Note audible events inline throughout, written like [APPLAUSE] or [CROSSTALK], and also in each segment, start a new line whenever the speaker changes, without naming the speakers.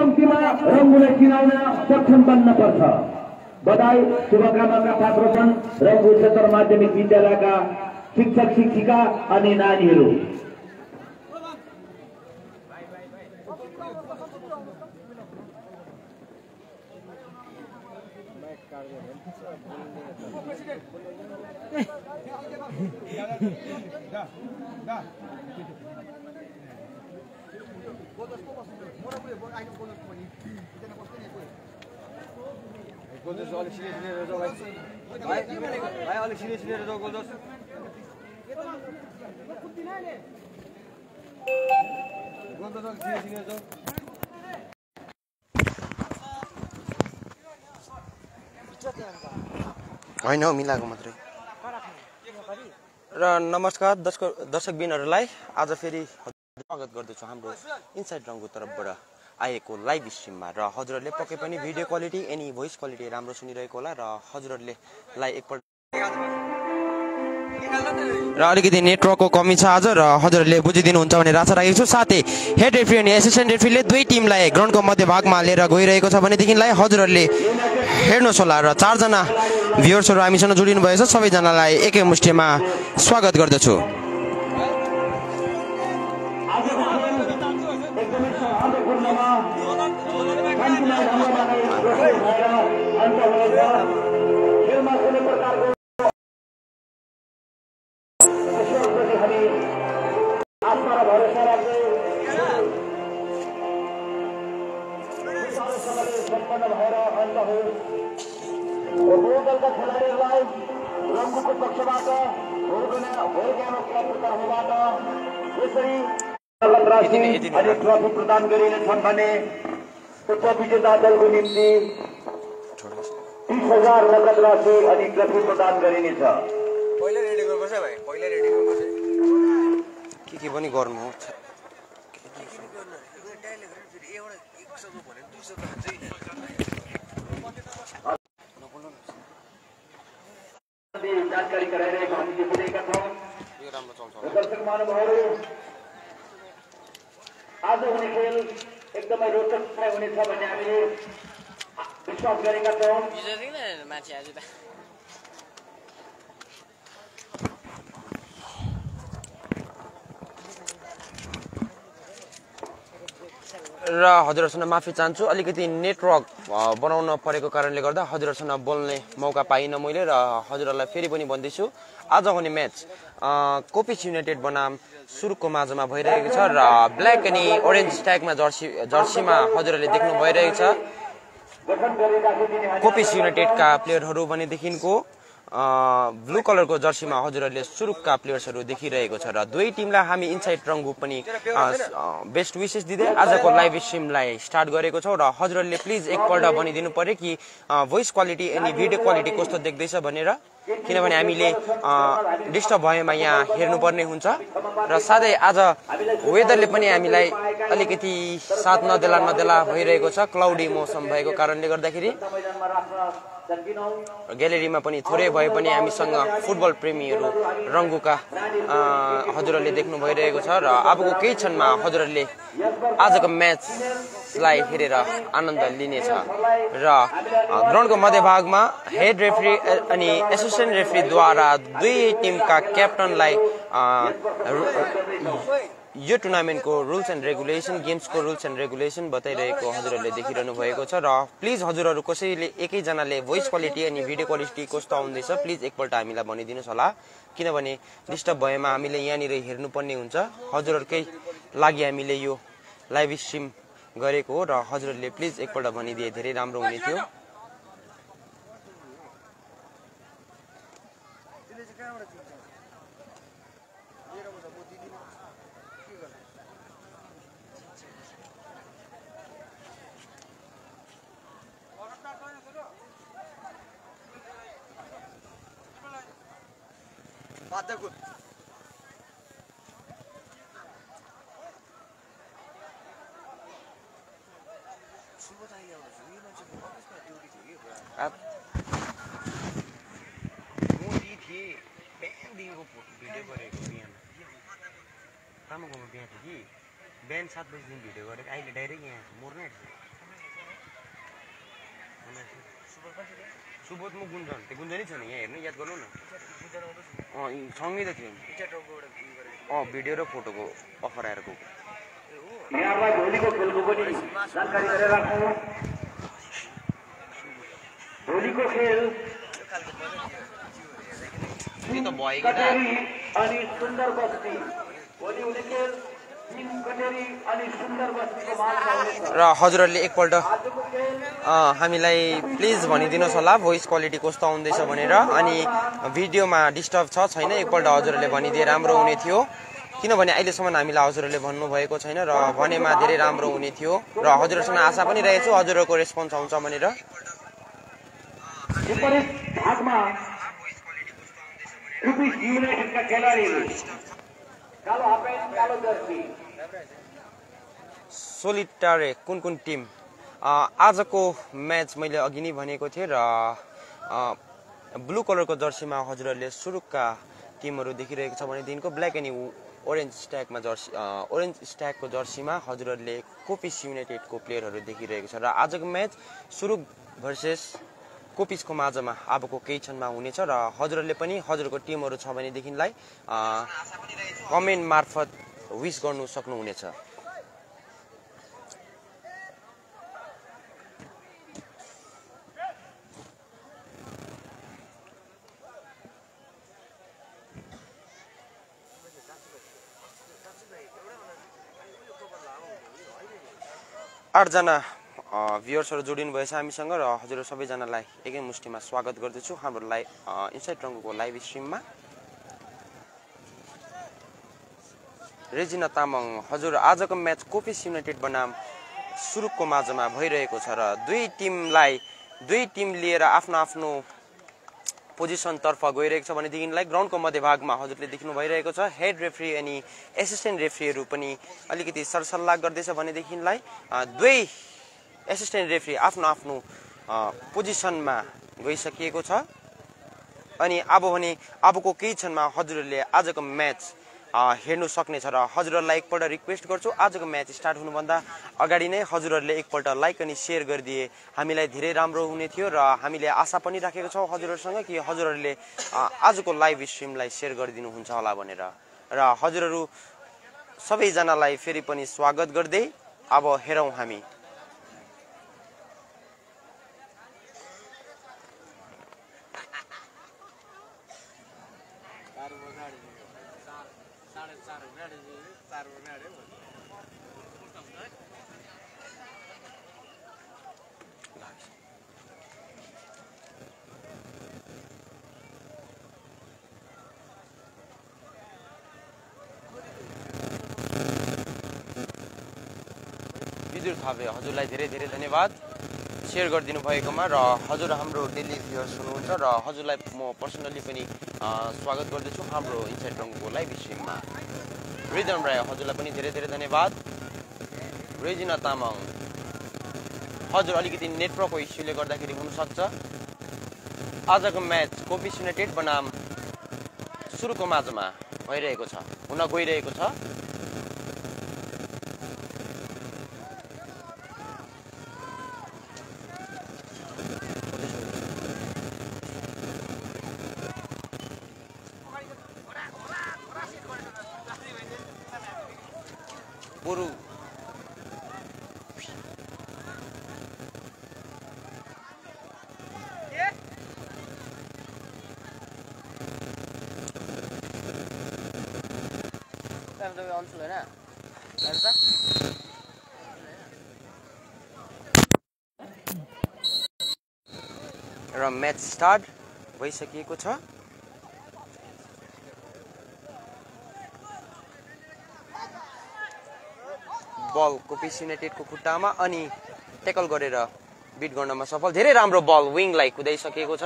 पङ्क्तिमा रङ्गुलाई चिनाउन सक्षम बन्न पर्छ बधाई शुभकामनाका पात्र छन् रङ्गु क्षेत्र माध्यमिक विद्यालयका शिक्षक शिक्षिका अनि नानीहरू। [LAUGHS]
होइन हौ मिलाएको मात्रै। र नमस्कार दर्शक दर्शकबिनहरूलाई आज फेरि स्वागत गर्दछु हाम्रो इनसाइड रङको तर्फबाट। आएको लाइभ स्ट्रिममा र हजुरहरूले पक्कै पनि video quality any voice quality राम्रो सुनिरहेको होला र हजुरहरूलेलाई एकपल्ट र अलिकति नेटवर्कको कमी छ आज र हजुरहरूले बुझिदिनुहुन्छ भन्ने आशा राखेको छु। साथै हेड रेफ्री अनि एसिस्टेन्ट रेफ्रीले दुई टिमलाई ग्राउन्डको मध्यभागमा लिएर गइरहेको छ भनेदेखिलाई हजुरहरूले हेर्नुहोस् होला र चारजना भ्युवर्सहरू हामीसँग जोडिनु भएछ सबैजनालाई एकै मुष्टिमा स्वागत गर्दछु।
अन्त होस् उभय दलका खेलाडीहरूलाई रङ्गुको पक्षबाट तर्फबाट यसरी नगद राशि अनि ट्रफी प्रदान गरिनेछन् भने उच्च विजेता दलको निम्ति तिस हजार नगद राशि अनि ट्रफी प्रदान गरिनेछ
पहिल्यै रेडी गर्नुपर्छ भाइ पहिल्यै रेडी गर्नुपर्छ
के के पनि गर्नु
जानकारी गराइरहेको हामीले बुझेका छौँ दर्शक महानुभावहरू आज हुने खेल एकदमै रोचक हुनेछ भन्ने हामीले विश्वास गरेका छौँ
मान्छे आज त
र हजुरहरूसँग माफी चाहन्छु। अलिकति नेटवर्क बनाउन परेको कारणले गर्दा हजुरहरूसँग बोल्ने मौका पाइनँ मैले र हजुरहरूलाई फेरि पनि भन्दैछु। आज हुने म्याच कोपिस युनाइटेड बनाम सुरुको माझमा भइरहेको छ र ब्ल्याक अनि ओरेन्ज ट्यागमा जर्सी जर्सीमा हजुरहरूले देख्नु भइरहेको छ। कोपिस युनाइटेडका प्लेयरहरू भनेदेखिको ब्लू कलरको जर्सीमा हजुरहरूले सुरुकका प्लेयर्सहरू देखिरहेको छ र दुवै टिमलाई हामी इनसाइड रङ्गु पनि बेस्ट विसेस दिँदै आजको लाइभ स्ट्रिमलाई स्टार्ट गरेको छौँ र हजुरहरूले प्लिज एकपल्ट भनिदिनु पऱ्यो कि भोइस क्वालिटी अनि भिडियो क्वालिटी कस्तो देख्दैछ भनेर किनभने हामीले डिस्टर्ब भएमा यहाँ हेर्नुपर्ने हुन्छ र साथै आज वेदरले पनि हामीलाई अलिकति साथ नदेला नदेला भइरहेको छ क्लाउडी मौसम भएको कारणले गर्दाखेरि। ग्यालेरीमा पनि थोरै भए पनि हामीसँग फुटबल प्रेमीहरू रङ्गुका हजुरहरूले देख्नु भइरहेको छ र अबको केही क्षणमा हजुरहरूले आजको म्याचलाई हेरेर आनन्द लिनेछ र ग्राउन्डको मध्यभागमा हेड रेफ्री अनि एसिस्टेन्ट रेफ्रीद्वारा दुई टिमका क्याप्टनलाई यो टुर्नामेन्टको रुल्स एन्ड रेगुलेसन गेम्सको रुल्स एन्ड रेगुलेसन बताइरहेको हजुरहरूले देखिरहनु भएको छ र प्लिज हजुरहरू कसैले एकैजनाले भोइस क्वालिटी अनि भिडियो क्वालिटी कस्तो आउँदैछ प्लिज एकपल्ट हामीलाई भनिदिनुहोस् होला। किनभने डिस्टर्ब भएमा हामीले यहाँनिर हेर्नुपर्ने हुन्छ। हजुरहरूकै लागि हामीले यो लाइभ स्ट्रिम गरेको हो र हजुरहरूले प्लिज एकपल्ट भनिदिए धेरै राम्रो हुने थियो। आप मोदी थिए बिहानदेखिको फोटो भिडियो गरेको बिहान आमाकोमा बिहा थियो कि बिहान सात बजीदेखि भिडियो गरेको अहिले डाइरेक्ट यहाँ मर्नै आँट्छ सुबोधमा गुन्जन त्यो गुन्जनै छ नि यहाँ हेर्नु याद गर्नु न अँ यी सँगै त थियो अँ भिडियो र फोटोको अफर आएर गएको
यहाँलाई भोलिको खेलको पनि जानकारी गरेर राखौँ भोलिको खेल
त्यो त भयो
अनि सुन्दर बस्ती भोलि हुने खेल
र हजुरहरूले एकपल्ट हामीलाई प्लिज भनिदिनुहोस् होला भोइस क्वालिटी कस्तो आउँदैछ भनेर। अनि भिडियोमा डिस्टर्ब छ छैन? एकपल्ट हजुरहरूले भनिदिए राम्रो हुने थियो। किनभने अहिलेसम्म हामीलाई हजुरहरूले भन्नुभएको छैन र भनेमा धेरै राम्रो हुने थियो। र हजुरहरूसँग आशा पनि रहेको छु हजुरहरूको रेस्पोन्स आउँछ भनेर।
जर्सी
सोलिटारे कुन कुन टिम? आजको म्याच मैले अघि नै भनेको थिएँ र ब्लू कलरको जर्सीमा हजुरहरूले सुरुका टिमहरू देखिरहेको छ भनेदेखिको ब्ल्याक एन्ड ओरेन्ज स्ट्याकमा जर्सी ओरेन्ज स्ट्याकको जर्सीमा हजुरहरूले कोपिस युनाइटेडको प्लेयरहरू देखिरहेको छ र आजको म्याच सुरुक भर्सेस कोपिसको माझमा अबको केही क्षणमा हुनेछ र हजुरहरूले पनि हजुरको टिमहरू छ भनेदेखिलाई कमेन्ट मार्फत विस गर्नु सक्नुहुनेछ। आठजना भ्युवर्सहरू जोडिनु भएछ हामीसँग र हजुर सबैजनालाई एकै मुष्टिमा स्वागत गर्दछु हाम्रो लाइभ इन्साइड रङ्गोको लाइभ स्ट्रिममा रेजिना तामाङ हजुर आजको म्याच कोपिस युनाइटेड बनाम सुरुकको माझमा भइरहेको छ र दुई टिमलाई दुई टिम लिएर आफ्नो आफ्नो पोजिसनतर्फ गइरहेको छ भनेदेखिलाई ग्राउन्डको मध्यभागमा हजुरले देख्नु भइरहेको छ। हेड रेफ्री अनि एसिस्टेन्ट रेफ्रीहरू पनि अलिकति सरसल्लाह गर्दैछ भनेदेखिलाई दुवै एसिस्टेन्ट रेफ्री आफ्नो आफ्नो पोजिसनमा गइसकिएको छ। अनि अब भने अबको केही क्षणमा हजुरहरूले आजको म्याच हेर्नु सक्नेछ र हजुरहरूलाई एकपल्ट रिक्वेस्ट गर्छु आजको म्याच स्टार्ट हुनुभन्दा अगाडि नै हजुरहरूले एकपल्ट लाइक अनि सेयर गरिदिए। हामीलाई धेरै राम्रो हुने थियो र हामीले आशा पनि राखेको छौँ हजुरहरूसँग कि हजुरहरूले आजको लाइभ स्ट्रिमलाई सेयर गरिदिनुहुन्छ होला भनेर। र हजुरहरू सबैजनालाई फेरि पनि स्वागत गर्दै अब हेरौँ हामी विदुर थापे हजुरलाई धेरै धेरै धन्यवाद सेयर गरिदिनु भएकोमा र हजुर हाम्रो डेली भ्युर्स हुनुहुन्छ र हजुरलाई म पर्सनली पनि स्वागत गर्दछु हाम्रो इन्साइड रङको लाइभ स्ट्रिममा रिजन राय हजुरलाई पनि धेरै धेरै धन्यवाद। रेजिना तामाङ हजुर अलिकति नेटवर्कको इस्युले गर्दाखेरि हुनसक्छ। आजको म्याच कोपिस युनाइटेड बनाम सुरुको माझमा भइरहेको छ हुन गइरहेको छ बरु
तपाईँ अनसुल होइन हेर्नु त
र म्याच स्टार्ट भइसकिएको छ। बल कोपिस युनाइटेडको खुट्टामा अनि ट्याकल गरेर बिट गर्नमा सफल। धेरै राम्रो बल विङलाई कुदाइसकेको छ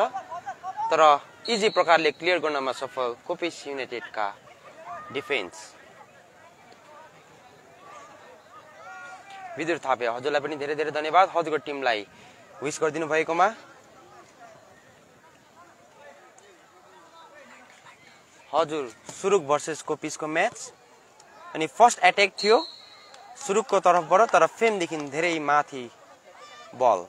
तर इजी प्रकारले क्लियर गर्नमा सफल कोपिस युनाइटेडका डिफेन्स। विदुर थापे हजुरलाई पनि धेरै धेरै धन्यवाद। हजुरको टिमलाई विस गरिदिनु भएकोमा। हजुर सुरुक भर्सेस कोपिसको म्याच अनि फर्स्ट एट्याक थियो सुरुकको तर्फबाट तर फेमदेखि धेरै माथि बल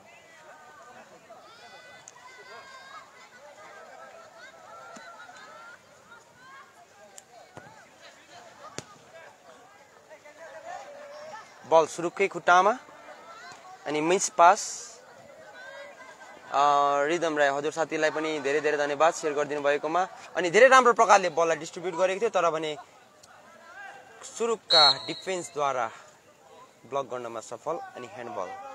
बल सुरुकै खुट्टामा। अनि मिस पास रिदम राई हजुर साथीलाई पनि धेरै धेरै धन्यवाद सेयर गरिदिनु भएकोमा। अनि धेरै राम्रो प्रकारले बललाई डिस्ट्रिब्युट गरेको थियो तर भने सुरुका डिफेन्सद्वारा ब्लक गर्नमा सफल अनि ह्यान्डबल।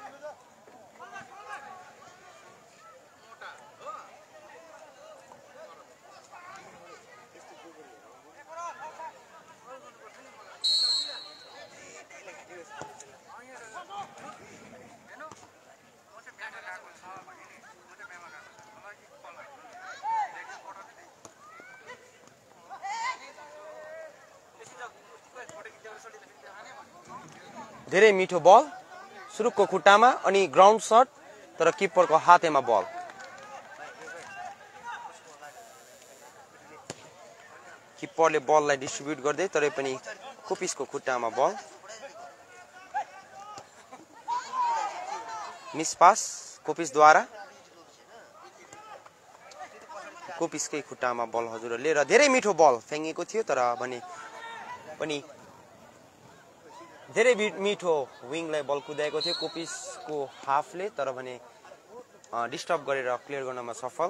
धेरै मिठो बल सुरुकको खुट्टामा अनि ग्राउन्ड सट तर किपरको हातेमा बल। किपरले बललाई डिस्ट्रिब्युट गर्दै तरै पनि कोपिसको खुट्टामा बल। मिस पास कोपिसद्वारा कोपिसकै खुट्टामा बल हजुरहरूले र धेरै मिठो बल फ्याँकेको थियो तर भने पनि धेरै मिठो विङलाई बल कुदाएको थियो कोपिसको हाफले तर भने डिस्टर्ब गरेर क्लियर गर्नमा सफल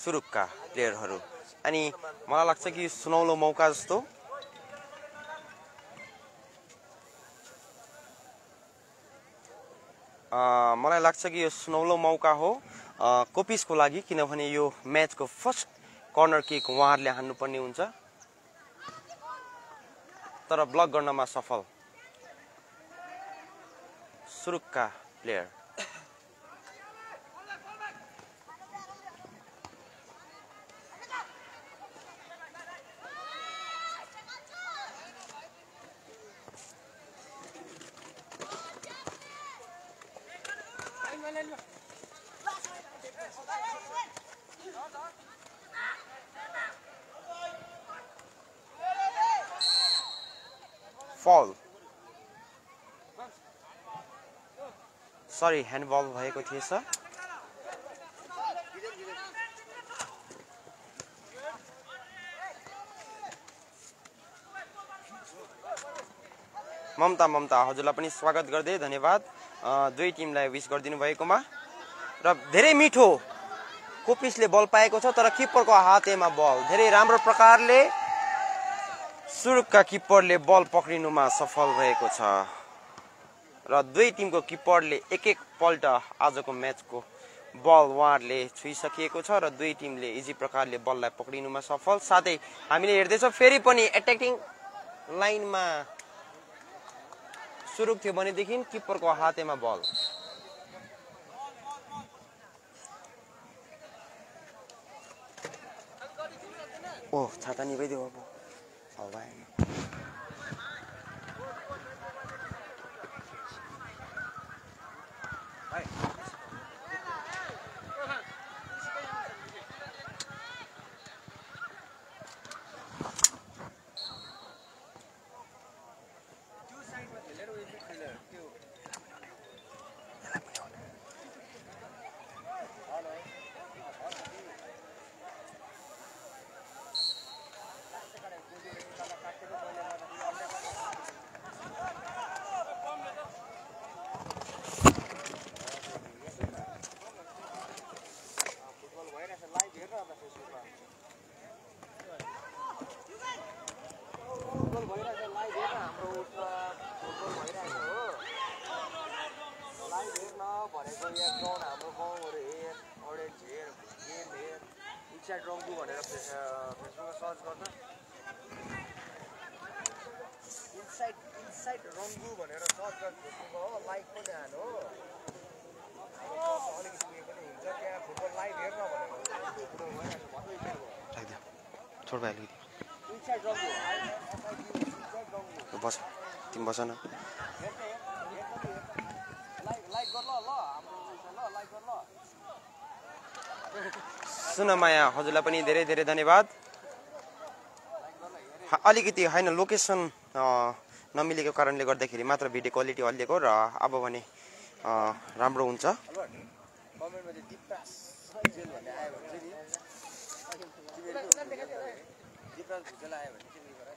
सुरुकका प्लेयरहरू अनि मलाई लाग्छ कि सुनौलो मौका जस्तो। मलाई लाग्छ कि यो सुनौलो मौका हो कोपिसको लागि किनभने यो म्याचको फर्स्ट कर्नर किक उहाँहरूले हान्नुपर्ने हुन्छ। तर ब्लक गर्नमा सफल। सुरुकका प्लेयर फल सरी ह्यान्डबल भएको थिएछ। ममता ममता हजुरलाई पनि स्वागत गर्दै धन्यवाद। दुवै टिमलाई विस गरिदिनु भएकोमा। र धेरै मिठो कोपिसले बल पाएको छ तर किपरको हातेमा बल। धेरै राम्रो प्रकारले सुरुका किपरले बल पक्रिनुमा सफल भएको छ। र दुवै टिमको किपरले एक एक पल्ट आजको म्याचको बल उहाँहरूले छुइसकिएको छ र दुवै टिमले इजी प्रकारले बललाई पक्रिनुमा सफल। साथै हामीले हेर्दैछौँ फेरि पनि एट्याकिङ लाइनमा सुरुक थियो भनेदेखि किपरको हातेमा बल। ओ छाता निभाइदेऊ अब हवा आएन।
फुटबल भइरहेछ लाइभ हेर्न हाम्रो उसमा फुटबल भइरहेछ हो लाइभ हेर्न भनेको यहाँ ग्राउन्ड हाम्रो गाउँहरू हेर अडियन्स हेर गेम हेर रङ्गु भनेर फेस फेसबुकमा सर्च गर्दा इन्साइड इन्साइड रङ्गु भनेर सर्च गर्छ फेसबुकमा हो लाइक पनि हाल्नु हो अलिकति उयो पनि हुन्छ त्यहाँ फुटबल लाइभ हेर्न
राखिदेऊ छोड भाइ अलिकति बस तिमी बस न
लाइक लाइक गर ल ल हाम्रो उयो ल लाइक गर ल
सुनमाया हजुरलाई पनि धेरै धेरै धन्यवाद। अलिकति होइन लोकेसन नमिलेको कारणले गर्दाखेरि मात्र भिडियो क्वालिटी हल्लिएको र अब भने राम्रो हुन्छ।
आयो भने चाहिँ नि तिमीहरू दिपराज भुजेल आयो भने चाहिँ उयो गर है।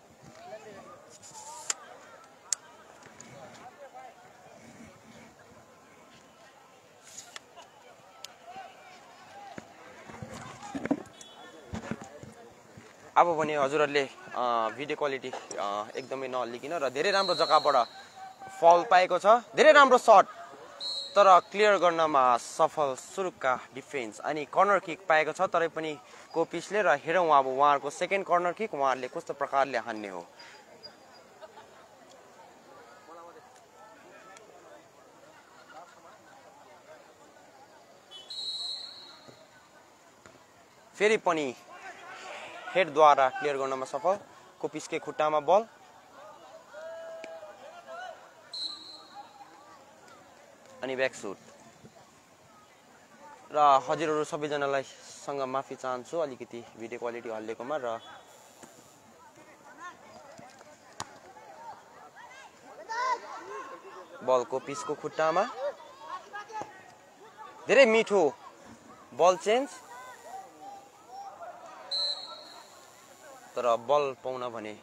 अब भने हजुरहरूले भिडियो क्वालिटी एकदमै नहल्लिकन र धेरै राम्रो जग्गाबाट फल पाएको छ। धेरै राम्रो सट तर क्लियर गर्नमा सफल सुरुका डिफेन्स अनि कर्नर किक पाएको छ। तरै पनि कोपिसले र हेरौँ अब उहाँहरूको सेकेन्ड कर्नर किक उहाँहरूले कस्तो प्रकारले हान्ने हो। फेरि पनि हेडद्वारा क्लियर गर्नमा सफल। कोपिसकै खुट्टामा बल। अनि ब्याक सुट र हजुरहरू सबैजनालाई सँग माफी चाहन्छु अलिकति भिडियो क्वालिटी हल्लेकोमा र बलको पिसको खुट्टामा। धेरै मिठो बल चेन्ज। तर बल पाउन भने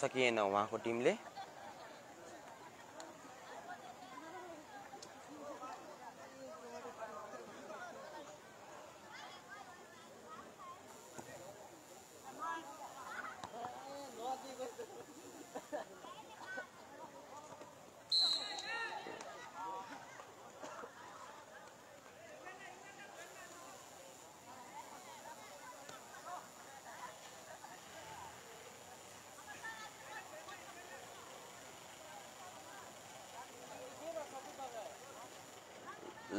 सकिएन उहाँको टिमले।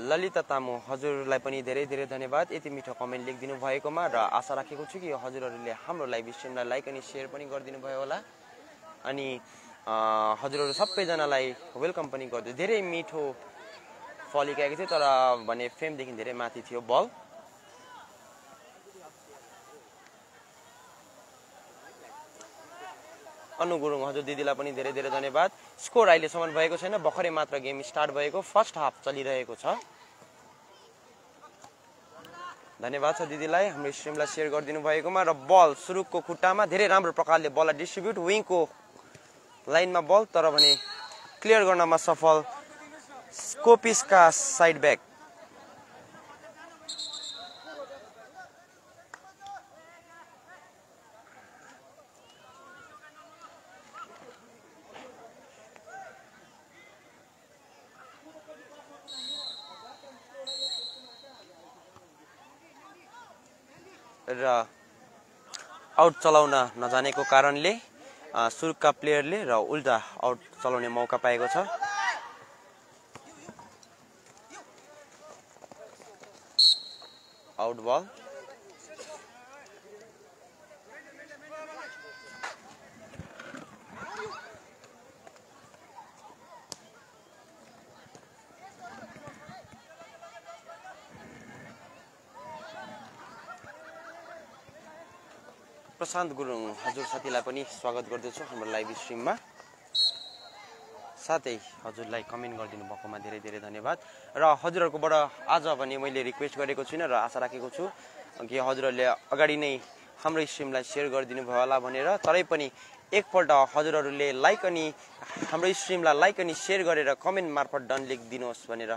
ललिता तामु हजुरलाई पनि धेरै धेरै धन्यवाद। यति मिठो कमेन्ट लेखिदिनु भएकोमा र आशा राखेको छु कि हजुरहरूले हाम्रो लाइभ स्ट्रिमलाई लाइक अनि सेयर पनि गरिदिनु भयो होला। अनि हजुरहरू सबैजनालाई वेलकम पनि गरिदियो। धेरै मिठो फलिकाएको थियो तर भने फेमदेखि धेरै माथि थियो बल। अनु गुरुङ हजुर दिदीलाई पनि धेरै धेरै धन्यवाद। स्कोर अहिलेसम्म भएको छैन भर्खरै मात्र गेम स्टार्ट भएको फर्स्ट हाफ चलिरहेको छ। धन्यवाद छ दिदीलाई। हाम्रो स्ट्रिमलाई सेयर गरिदिनु भएकोमा र बल सुरुको खुट्टामा धेरै राम्रो प्रकारले बललाई डिस्ट्रिब्युट विङको लाइनमा बल तर भने क्लियर गर्नमा सफल। स्कोपिसका साइड ब्याक र आउट चलाउन नजानेको कारणले सुरुका प्लेयरले र उल्टा आउट चलाउने मौका पाएको छ। आउट बल प्रशान्त गुरुङ हजुर साथीलाई पनि स्वागत गर्दछु हाम्रो लाइभ स्ट्रिममा साथै हजुरलाई कमेन्ट गरिदिनु भएकोमा धेरै धेरै धन्यवाद। र हजुरहरूकोबाट आज भने मैले रिक्वेस्ट गरेको छुइनँ र आशा राखेको छु कि हजुरहरूले अगाडि नै हाम्रो स्ट्रिमलाई सेयर गरिदिनु भयो होला भनेर तरै पनि एकपल्ट हजुरहरूले लाइक अनि हाम्रो स्ट्रिमलाई लाइक अनि सेयर गरेर कमेन्ट मार्फत डन लेखिदिनुहोस् भनेर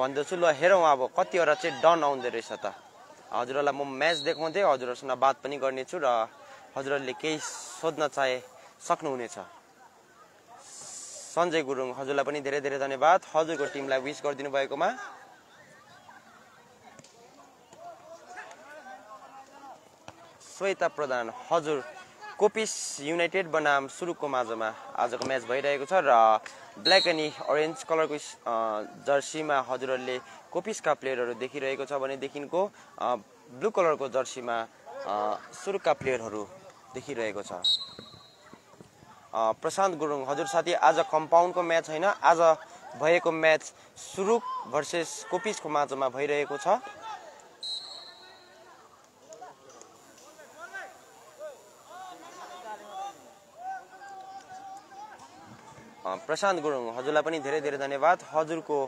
भन्दछु। ल हेरौँ अब कतिवटा चाहिँ डन आउँदो रहेछ त। हजुरहरूलाई म म्याच देखाउँदै हजुरहरूसँग बात पनि गर्नेछु र हजुरहरूले केही सोध्न चाहे सक्नुहुनेछ। सञ्जय गुरुङ हजुरलाई पनि धेरै धेरै धन्यवाद। हजुरको टिमलाई विस गरिदिनु भएकोमा। श्वेता प्रधान हजुर कोपिस युनाइटेड बनाम सुरुको माझमा आजको म्याच भइरहेको छ र ब्ल्याक अनि अरेन्ज कलरको जर्सीमा हजुरहरूले कोपिसका प्लेयरहरू देखिरहेको छ भनेदेखिको ब्लू कलरको जर्सीमा सुरुका प्लेयरहरू देखिरहेको छ। प्रशान्त गुरुङ हजुर साथी आज कम्पाउन्डको म्याच होइन आज भएको म्याच सुरुक भर्सेस कोपिसको माझमा भइरहेको छ। प्रशान्त गुरुङ हजुरलाई पनि धेरै धेरै धन्यवाद। हजुरको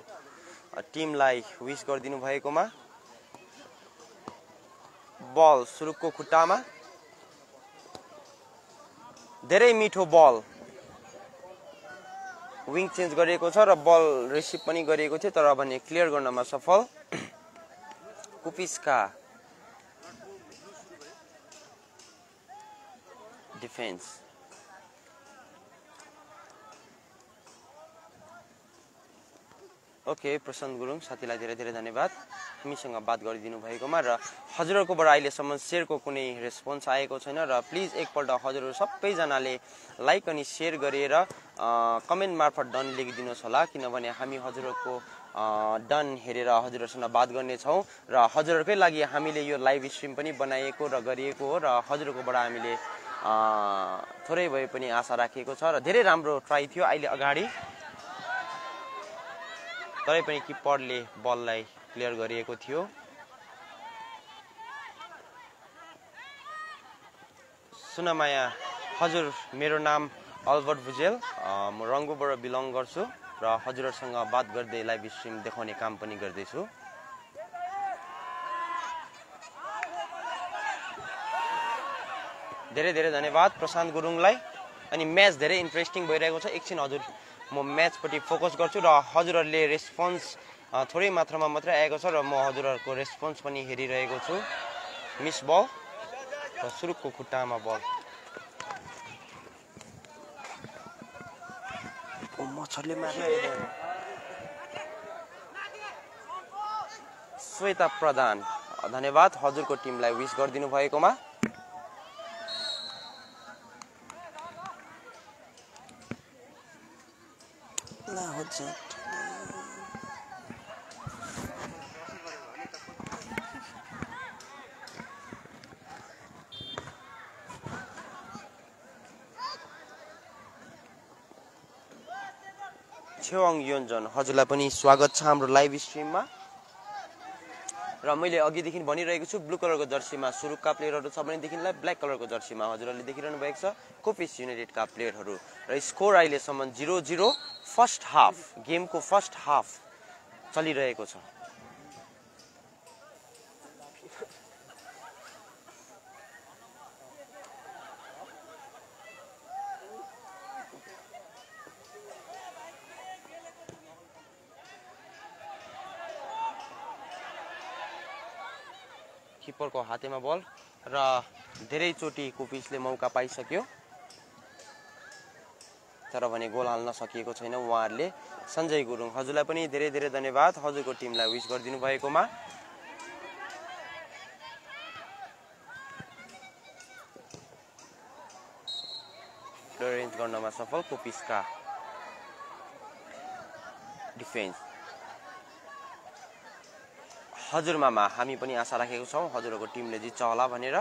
टिमलाई विस गरिदिनु भएकोमा बल सुरुकको खुट्टामा। धेरै मिठो बल विङ चेन्ज गरिएको छ र बल रिसिभ पनि गरिएको थियो तर भने क्लियर गर्नमा सफल। [CLEARS THROAT] कुपिसका डिफेन्स। ओके प्रशान्त गुरुङ साथीलाई धेरै धेरै धन्यवाद। हामीसँग बात गरिदिनु भएकोमा र हजुरहरूकोबाट अहिलेसम्म सेयरको कुनै रेस्पोन्स आएको छैन र प्लिज एकपल्ट हजुरहरू सबैजनाले लाइक अनि सेयर गरेर कमेन्ट मार्फत डन लेखिदिनुहोस् होला किनभने हामी हजुरहरूको डन हेरेर हजुरहरूसँग बात गर्नेछौँ र हजुरहरूकै लागि हामीले यो लाइभ स्ट्रिम पनि बनाइएको र गरिएको हो र हजुरहरूकोबाट हामीले थोरै भए पनि आशा राखिएको छ र धेरै राम्रो ट्राई थियो अहिले अगाडि। तरै पनि किप्परले बललाई क्लियर गरिएको थियो। सुनमाया हजुर मेरो नाम अल्बर्ट भुजेल। म रङ्गोबाट बिलङ गर्छु र हजुरहरूसँग बात गर्दै लाइभ स्ट्रिम देखाउने काम पनि गर्दैछु। धेरै धेरै धन्यवाद प्रशान्त गुरुङलाई। अनि म्याच धेरै इन्ट्रेस्टिङ भइरहेको छ। एकछिन हजुर म म्याचपट्टि फोकस गर्छु र हजुरहरूले रेस्पोन्स थोरै मात्रामा मात्रै आएको छ र म हजुरहरूको रेस्पोन्स पनि हेरिरहेको छु। मिस बल र सुरुकको खुट्टामा बल। मच्छरले श्वेता प्रधान धन्यवाद हजुरको टिमलाई विस गरिदिनु भएकोमा। हुन्छ छेवाङ योन्जन हजुरलाई पनि स्वागत छ हाम्रो लाइभ स्ट्रिममा। र मैले अघिदेखि भनिरहेको छु ब्लू कलरको जर्सीमा सुरुका प्लेयरहरू छ भनेदेखिलाई ब्ल्याक कलरको जर्सीमा हजुरहरूले देखिरहनु भएको छ कोपिस युनाइटेडका प्लेयरहरू। र स्कोर अहिलेसम्म जिरो जिरो। फर्स्ट हाफ गेमको फर्स्ट हाफ चलिरहेको छ। किपरको हातेमा बल र धेरैचोटि कोपिसले मौका पाइसक्यो। तर भने गोल हाल्न सकिएको छैन उहाँहरूले। सञ्जय गुरुङ हजुरलाई पनि धेरै धेरै धन्यवाद। हजुरको टिमलाई विस गरिदिनु भएकोमा। रेन्ज गर्नमा सफल कोपिसका डिफेन्स। हजुर मामा हामी पनि आशा राखेको छौँ हजुरहरूको टिमले जित्छ होला भनेर।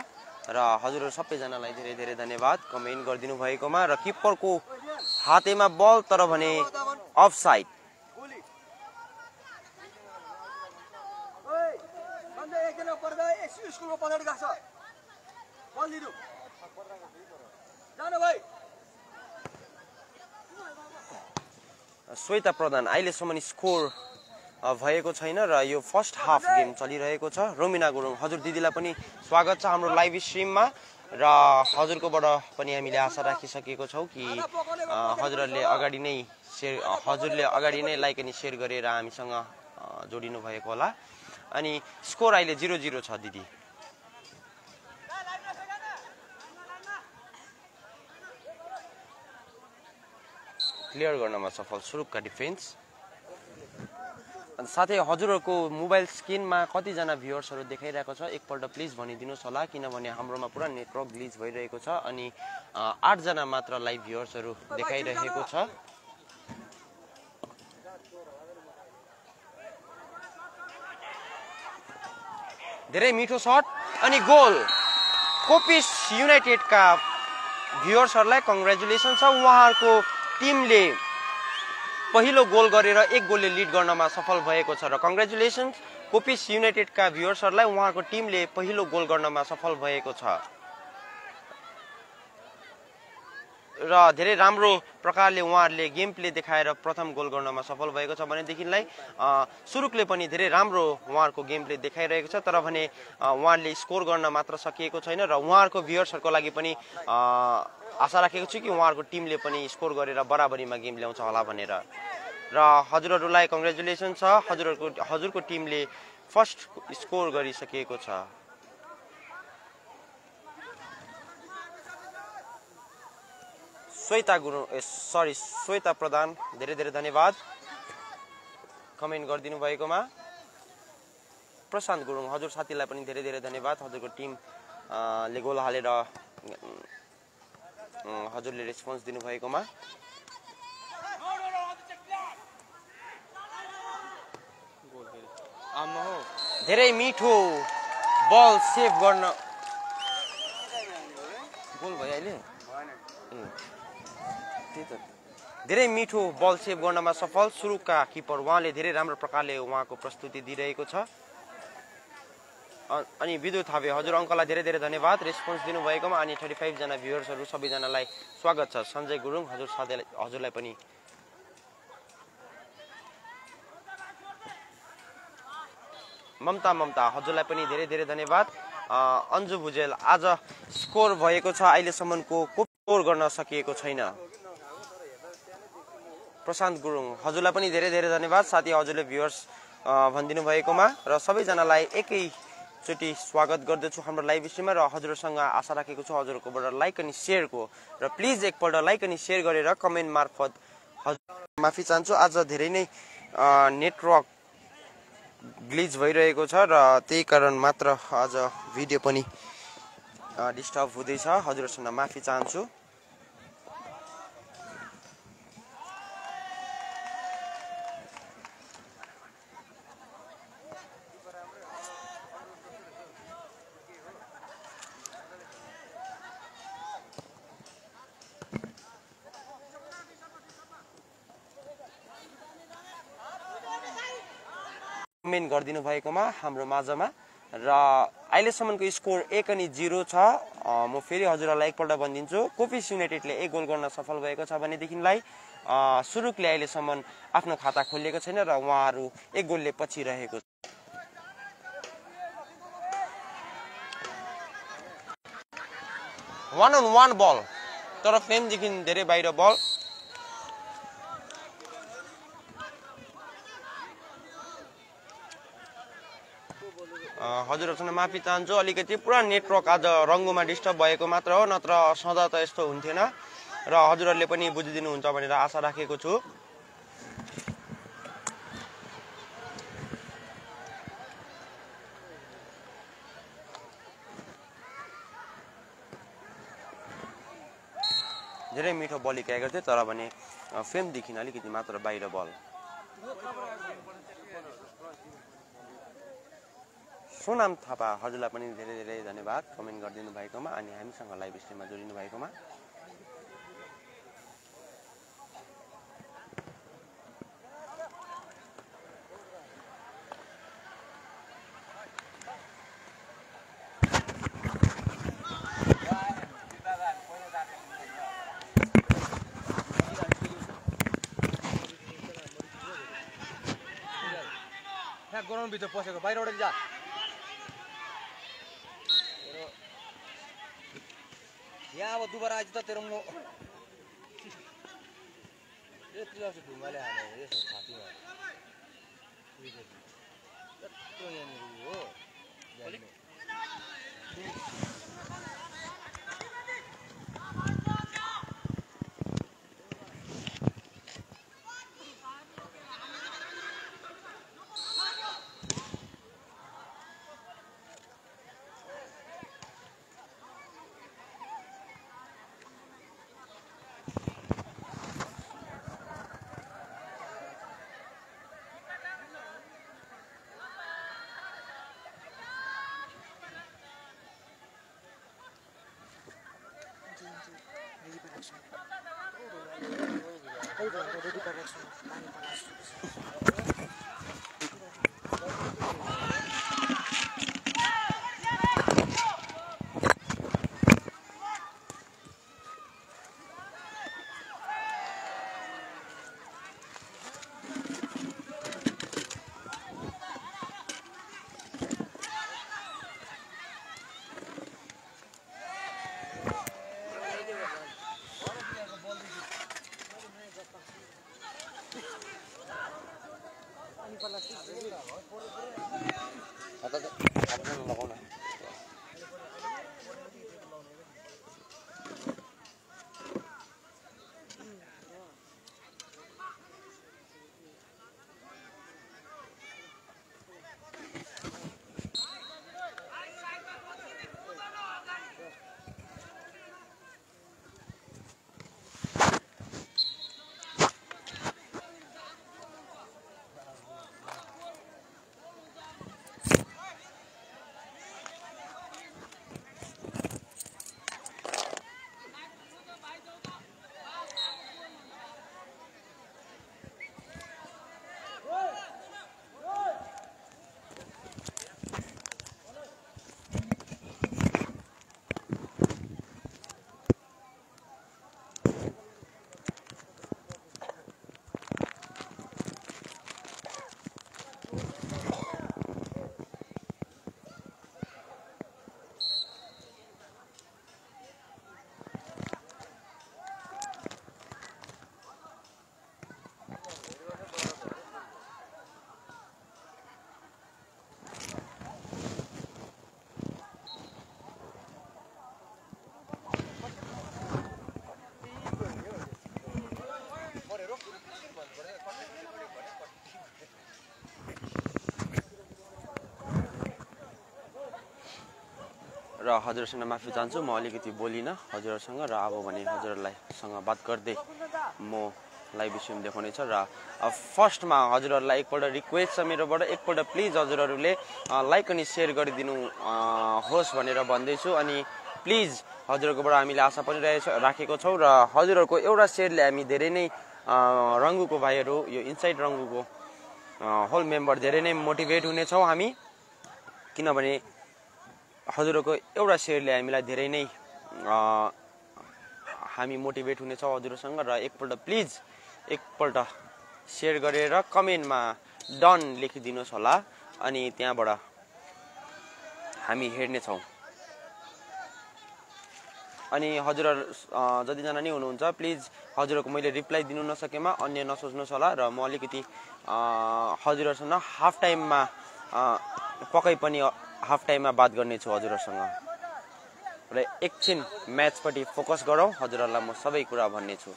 र हजुरहरू सबैजनालाई धेरै धेरै धन्यवाद कमेन्ट गरिदिनु भएकोमा। र किप्परको हातेमा बल तर भने अफ साइड श्वेता प्रधान अहिलेसम्म स्कोर भएको छैन र यो फर्स्ट हाफ गेम चलिरहेको छ। रोमिना गुरुङ हजुर दिदीलाई पनि स्वागत छ हाम्रो लाइभ स्ट्रिममा। र हजुरकोबाट पनि हामीले आशा राखिसकेको छौँ कि हजुरहरूले अगाडि नै सेयर हजुरले अगाडि नै लाइक अनि सेयर गरेर हामीसँग जोडिनु भएको होला। अनि स्कोर अहिले जिरो जिरो छ दिदी। क्लियर गर्नमा सफल सुरुपका डिफेन्स। अनि साथै हजुरहरूको मोबाइल स्क्रिनमा कतिजना भ्युवर्सहरू देखाइरहेको छ। एकपल्ट प्लिज भनिदिनुहोस् होला किनभने हाम्रोमा पुरा नेटवर्क ग्लिच भइरहेको छ अनि आठजना मात्र लाइभ भ्युवर्सहरू देखाइरहेको छ। धेरै मिठो सट अनि गोल। कोपिस युनाइटेडका भ्युवर्सहरूलाई कङ्ग्रेचुलेसन छ। उहाँहरूको टिमले पहिलो गोल गरेर एक गोलले लिड गर्नमा सफल भएको छ र कङ्ग्रेचुलेसन्स कोपिस युनाइटेडका भ्युवर्सहरूलाई उहाँको टिमले पहिलो गोल गर्नमा सफल भएको छ। र धेरै राम्रो प्रकारले उहाँहरूले गेम प्ले देखाएर प्रथम गोल गर्नमा सफल भएको छ भनेदेखिलाई सुरुकले पनि धेरै राम्रो उहाँहरूको गेम प्ले देखाइरहेको छ तर भने उहाँहरूले स्कोर गर्न मात्र सकिएको छैन र उहाँहरूको भ्युवर्सहरूको लागि पनि आशा राखेको छु कि उहाँहरूको टिमले पनि स्कोर गरेर बराबरीमा गेम ल्याउँछ होला भनेर। र हजुरहरूलाई कङ्ग्रेचुलेसन छ। हजुरहरूको हजुरको टिमले फर्स्ट स्कोर गरिसकेको छ। श्वेता गुरुङ ए सरी श्वेता प्रधान धेरै धेरै धन्यवाद। कमेन्ट गरिदिनु भएकोमा प्रशान्त गुरुङ हजुर साथीलाई पनि धेरै धेरै धन्यवाद। हजुरको टिम ले गोल हालेर हजुरले रेस्पोन्स दिनुभएकोमा। धेरै मिठो बल सेभ गर्न गोल भयो अहिले? धेरै मिठो बल सेभ गर्नमा सफल सुरुका किपर उहाँले धेरै राम्रो प्रकारले उहाँको प्रस्तुति दिइरहेको छ। अनि विद्युत थापे हजुर अङ्कलाई धेरै धेरै धन्यवाद रेस्पोन्स दिनुभएकोमा अनि थर्टी फाइभजना भ्युवर्सहरू सबैजनालाई स्वागत छ। सञ्जय गुरुङ हजुर सधैँ हजुरलाई पनि। ममता ममता हजुरलाई पनि धेरै धेरै धन्यवाद। अन्जु भुजेल आज स्कोर भएको छ अहिलेसम्मको को स्कोर गर्न सकिएको छैन? प्रशान्त गुरुङ। हजुरलाई पनि धेरै धेरै धन्यवाद। साथी हजुरले भ्युवर्स भनिदिनु भएकोमा र सबैजनालाई एकैचोटि स्वागत गर्दछु हाम्रो लाइभ स्ट्रिममा र हजुरसँग आशा राखेको छु हजुरकोबाट लाइक अनि सेयरको र प्लिज एकपल्ट लाइक अनि सेयर गरेर कमेन्ट मार्फत हजुर माफी चाहन्छु। आज धेरै नै नेटवर्क ग्लिच भइरहेको छ र त्यही कारण मात्र आज भिडियो पनि डिस्टर्ब हुँदैछ। हजुरसँग माफी चाहन्छु कमेन्ट गरिदिनु भएकोमा हाम्रो माझमा। र अहिलेसम्मको स्कोर एक अनि जिरो छ। म फेरि हजुरहरूलाई एकपल्ट भनिदिन्छु। कोपिस युनाइटेडले एक गोल गर्न सफल भएको छ भनेदेखिलाई सुरुकले अहिलेसम्म आफ्नो खाता खोलिएको छैन र उहाँहरू एक गोलले पछि रहेको छ। वान अन वान बल तर फ्रेमदेखि धेरै बाहिर बल हजुरहरूसँग माफी चाहन्छु। अलिकति पुरा नेटवर्क आज रङ्गोमा डिस्टर्ब भएको मात्र हो नत्र सदा त यस्तो हुन्थेन र हजुरहरूले पनि बुझिदिनुहुन्छ भनेर आशा राखेको छु। धेरै मिठो बल हिर्काएको थियो तर भने अ, फ्रेमदेखि अलिकति मात्र बाहिर बल। सोनाम थापा हजुरलाई पनि धेरै धेरै धन्यवाद कमेन्ट गरिदिनु भएकोमा अनि हामीसँग लाइभ स्ट्रिममा जोडिनु भएकोमा।
यहाँ ग्राउन्ड भित्र पसेको बाहिरबाट जा। अब दुबारा आएछ त तेरो म यति लाग्छ ढुङ्गाले हालेर यसो छाती यत्रो यहाँनिर उयो हो जाने। लगाउन
र हजुरसँग माफी चाहन्छु। म अलिकति बोलिनँ हजुरहरूसँग र अब भने हजुरहरूलाई सँग बात गर्दै म लाइभ स्ट्रिम देखाउने छ र फर्स्टमा हजुरहरूलाई एकपल्ट रिक्वेस्ट छ मेरोबाट एकपल्ट प्लिज हजुरहरूले लाइक अनि सेयर गरिदिनु होस् भनेर भन्दैछु अनि प्लिज हजुरहरूकोबाट हामीले आशा पनि रहेछ राखेको छौँ र हजुरहरूको एउटा सेयरले हामी धेरै नै रङ्गुको भाइहरू यो इनसाइड रङ्गुको होल मेम्बर धेरै नै मोटिभेट हुनेछौँ हामी। किनभने हजुरहरूको एउटा सेयरले हामीलाई धेरै नै हामी मोटिभेट हुनेछौँ हजुरसँग र एकपल्ट प्लिज एकपल्ट सेयर गरेर कमेन्टमा डन लेखिदिनुहोस् होला अनि त्यहाँबाट हामी हेर्नेछौँ। अनि हजुरहरू जतिजना नि हुनुहुन्छ प्लिज हजुरहरूको मैले रिप्लाई दिनु नसकेमा अन्य नसोच्नुहोस् होला र म अलिकति हजुरहरूसँग हाफ टाइममा पक्कै पनि हाफ टाइममा बात गर्नेछु हजुरहरूसँग। र एकछिन म्याचपट्टि फोकस गरौँ। हजुरहरूलाई म सबै कुरा भन्नेछु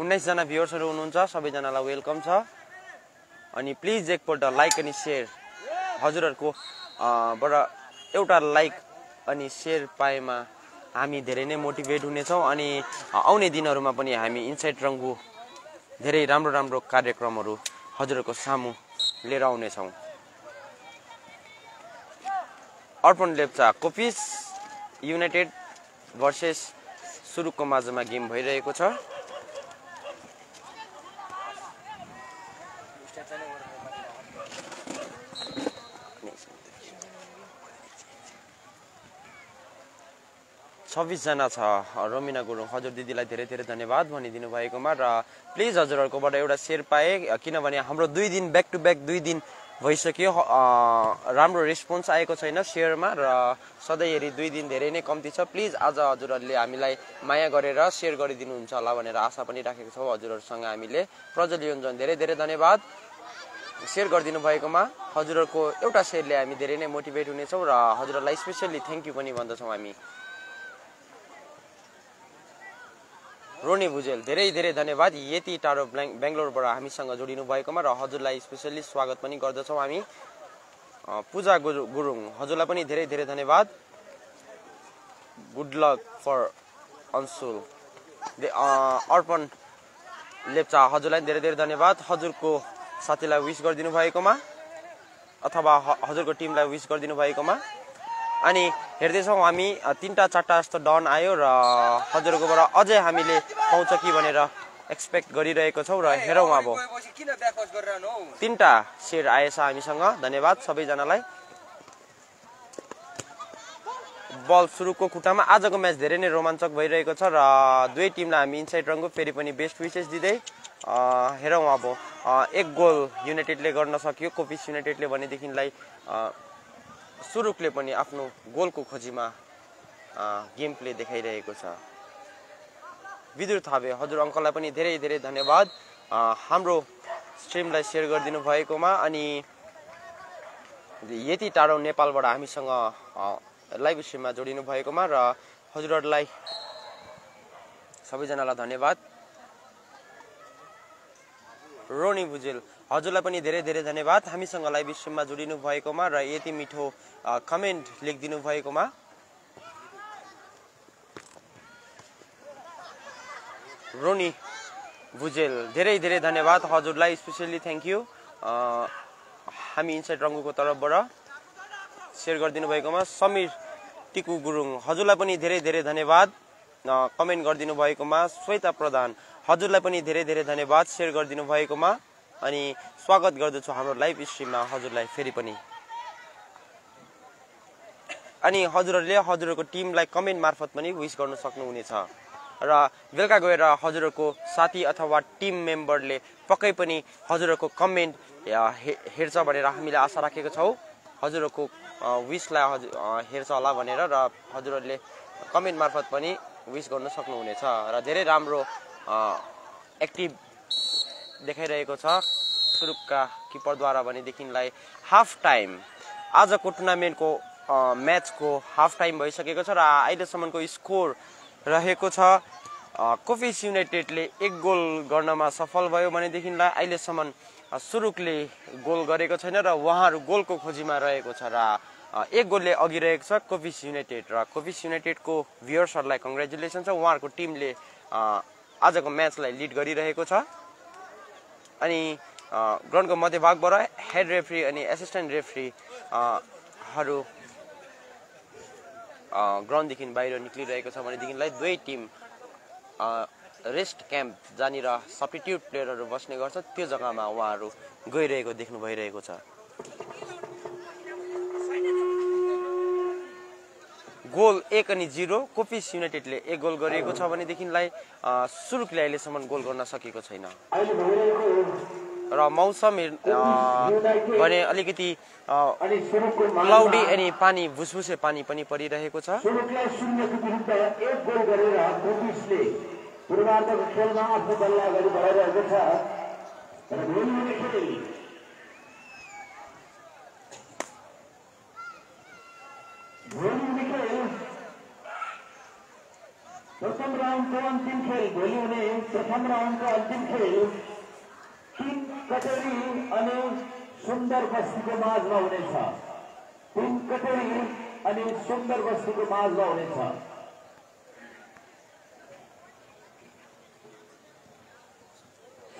उन्नाइसजना भ्युवर्सहरू हुनुहुन्छ सबैजनालाई वेलकम छ। अनि प्लिज एकपल्ट लाइक अनि सेयर हजुरहरूको बाट एउटा लाइक अनि सेयर पाएमा हामी धेरै नै मोटिभेट हुनेछौँ। अनि आउने दिनहरूमा पनि हामी इनसाइड रङ्गु धेरै राम्रो राम्रो कार्यक्रमहरू हजुरहरूको सामु लिएर आउनेछौँ। अर्पण लेप्चा कोपिस युनाइटेड भर्सेस सुरुकको माझमा गेम भइरहेको छ। छब्बिसजना छ। रोमिना गुरुङ हजुर दिदीलाई धेरै धेरै धन्यवाद भनिदिनु भएकोमा र प्लिज हजुरहरूकोबाट एउटा सेयर पाएँ किनभने हाम्रो दुई दिन ब्याक टु ब्याक दुई दिन भइसक्यो। राम्रो रेस्पोन्स आएको छैन सेयरमा र सधैँ हेरी दुई दिन धेरै नै कम्ती छ प्लिज आज हजुरहरूले हामीलाई माया गरेर सेयर गरिदिनुहुन्छ होला भनेर आशा पनि राखेको छौँ। हजुरहरूसँग हामीले प्रज्वल धेरै धेरै धन्यवाद। सेयर गरिदिनु भएकोमा हजुरहरूको एउटा सेयरले हामी धेरै नै मोटिभेट हुनेछौँ र हजुरहरूलाई स्पेसल्ली थ्याङ्क यू पनि भन्दछौँ हामी। रोनी भुजेल धेरै धेरै धन्यवाद। यति टाढो बेङ्गलोरबाट हामीसँग जोडिनु भएकोमा र हजुरलाई स्पेसल्ली स्वागत पनि गर्दछौँ हामी। पूजा गुरु गुरुङ हजुरलाई पनि धेरै धेरै धन्यवाद। Good luck for Anshul. Arpan Lepcha हजुरलाई धेरै धेरै धन्यवाद। हजुरको साथीलाई विस गरिदिनु भएकोमा अथवा हजुरको टिमलाई विस गरिदिनु भएकोमा। अनि हेर्दैछौँ हामी तिनवटा चारवटा जस्तो डन आयो र हजुरकोबाट अझै हामीले पाउँछ कि भनेर एक्सपेक्ट गरिरहेको छौँ र हेरौँ अब। तिनवटा सेयर आएछ हामीसँग धन्यवाद सबैजनालाई। बल सुरुको खुट्टामा आजको म्याच धेरै नै रोमाञ्चक भइरहेको छ र दुवै टिमलाई हामी इनसाइड रङको फेरि पनि बेस्ट विसेस दिँदै हेरौँ अब एक गोल युनाइटेडले गर्न सक्यो कोपिस युनाइटेडले भनेदेखिलाई सुरुकले पनि आफ्नो गोलको खोजीमा गेम प्ले देखाइरहेको छ। विदुर थापे हजुर अङ्कललाई पनि धेरै धेरै धन्यवाद। हाम्रो स्ट्रिमलाई सेयर गरिदिनु भएकोमा अनि यति टाढो नेपालबाट हामीसँग लाइभ स्ट्रिममा जोडिनु भएकोमा र हजुरहरूलाई सबैजनालाई धन्यवाद। रोनी भुजेल हजुरलाई पनि धेरै धेरै धन्यवाद। हामीसँग लाइभ स्ट्रिममा जोडिनु भएकोमा र यति मिठो कमेन्ट लेखिदिनु भएकोमा। रोनी भुजेल धेरै धेरै धन्यवाद। हजुरलाई स्पेसल्ली थ्याङ्क यू हामी इन्साइड रङ्गुको तर्फबाट सेयर गरिदिनु भएकोमा समीर टिकु गुरुङ हजुरलाई पनि धेरै धेरै धन्यवाद। कमेन्ट गरिदिनु भएकोमा श्वेता प्रधान हजुरलाई पनि धेरै धेरै धन्यवाद। सेयर गरिदिनु भएकोमा अनि स्वागत गर्दछु हाम्रो लाइभ स्ट्रिममा हजुरलाई फेरि पनि। अनि हजुरहरूले हजुरहरूको टिमलाई कमेन्ट मार्फत पनि विस गर्न सक्नुहुनेछ। र बेलुका गएर हजुरहरूको साथी अथवा टिम मेम्बरले पक्कै पनि हजुरहरूको कमेन्ट हेर्छ भनेर हामीले आशा राखेको छौँ। हजुरहरूको विसलाई हजुर हेर्छ होला भनेर र हजुरहरूले कमेन्ट मार्फत पनि विस गर्न सक्नुहुनेछ। र धेरै राम्रो एक्टिभ देखाइरहेको छ सुरुकका किपरद्वारा भनेदेखिलाई हाफ टाइम आजको टुर्नामेन्टको म्याचको हाफ टाइम भइसकेको छ र अहिलेसम्मको स्कोर रहेको छ। कोफिस युनाइटेडले एक गोल गर्नमा सफल भयो भनेदेखिलाई अहिलेसम्म सुरुकले गोल गरेको छैन र उहाँहरू गोलको खोजीमा रहेको छ र एक गोलले अघि रहेको छ कोभिस युनाइटेड र कोभिस युनाइटेडको भ्युअर्सहरूलाई कङ्ग्रेचुलेसन छ। उहाँहरूको टिमले आजको म्याचलाई लिड गरिरहेको छ। अनि ग्राउन्डको मध्यभागबाट हेड रेफ्री अनि एसिस्टेन्ट रेफ्री हरू ग्राउन्डदेखि बाहिर निक्लिरहेको छ भनेदेखिलाई दुवै टिम रेस्ट क्याम्प जहाँनिर सब्टिट्युट प्लेयरहरू बस्ने गर्छ। त्यो जग्गामा उहाँहरू गइरहेको देख्नु भइरहेको छ। गोल एक अनि जिरो कोपिस युनाइटेडले एक गोल गरिएको छ भनेदेखिलाई सुरुकले अहिलेसम्म गोल गर्न सकेको छैन र मौसम भने अलिकति क्लाउडी अनि पानी भुसभुसे पानी पनि परिरहेको छ
सुरुकलाई शून्यको विरुद्ध एक गोल गरेर कोपिसले पूर्वार्धको खेलमा आफ्नो दललाई अगाडि बढाइरहेको छ र भोलि हुने खेल भोलि हुने खेल प्रथम राउन्डको अन्तिम खेल भोलि हुने प्रथम राउन्डको अन्तिम खेल। तिन कटोरी अनि सुन्दर बस्तीको माझमा हुनेछ तिन कटोरी अनि सुन्दर बस्तीको माझमा हुनेछ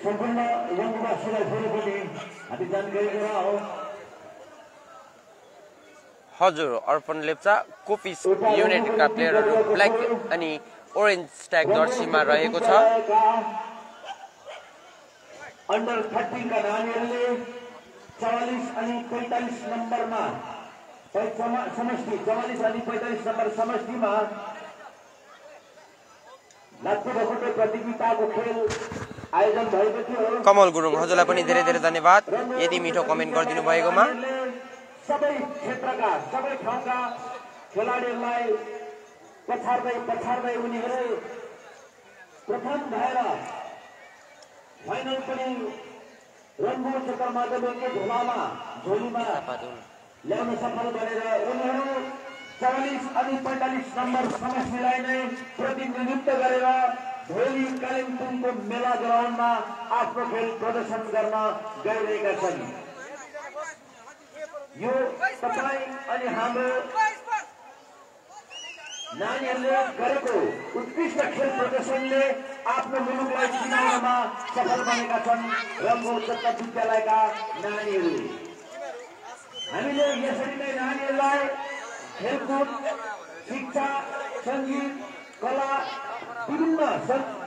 सम्पूर्ण रङ्गवासीलाई फेरि पनि हामी जानकारी गराउँ
हजुर अर्पण लेप्चा कोपिस युनाइटेडका प्लेयरहरू ब्ल्याक अनि ओरेन्ज ट्याग जर्सीमा रहेको छ
अन्डर थर्टिनका नानीहरूले चौवालिस अनि पैँतालिस नम्बरमा समष्टि चौवालिस अनि पैँतालिस नम्बर समष्टिमा लात्ते भकुटे प्रतियोगिताको खेल आयोजन भएको थियो
कमल गुरुङ हजुरलाई पनि धेरै धेरै धन्यवाद यति मिठो कमेन्ट गरिदिनु भएकोमा
सबै क्षेत्रका सबै ठाउँका खेलाडीहरूलाई पछाड्दै पछाड्दै उनीहरू प्रथम भएर फाइनल पनि रङ्गो चक्कर माध्यमको झोलामा झोलीमा ल्याउन सफल बनेर उनीहरू चौवालिस अनि पैँतालिस नम्बर समष्टिलाई नै प्रतिनिधित्व गरेर भोलि कालिम्पोङको मेला ग्राउन्डमा आफ्नो खेल प्रदर्शन गर्न गइरहेका छन्। यो तपाईँ अनि हाम्रो नानीहरूले गरेको उत्कृष्ट खेल प्रदर्शनले आफ्नो मुलुकलाई चिनाउनमा सफल बनेका छन् रङ्गो उच्चतर विद्यालयका नानीहरू। हामीले यसरी नै नानीहरूलाई खेलकुद शिक्षा सङ्गीत कला विभिन्न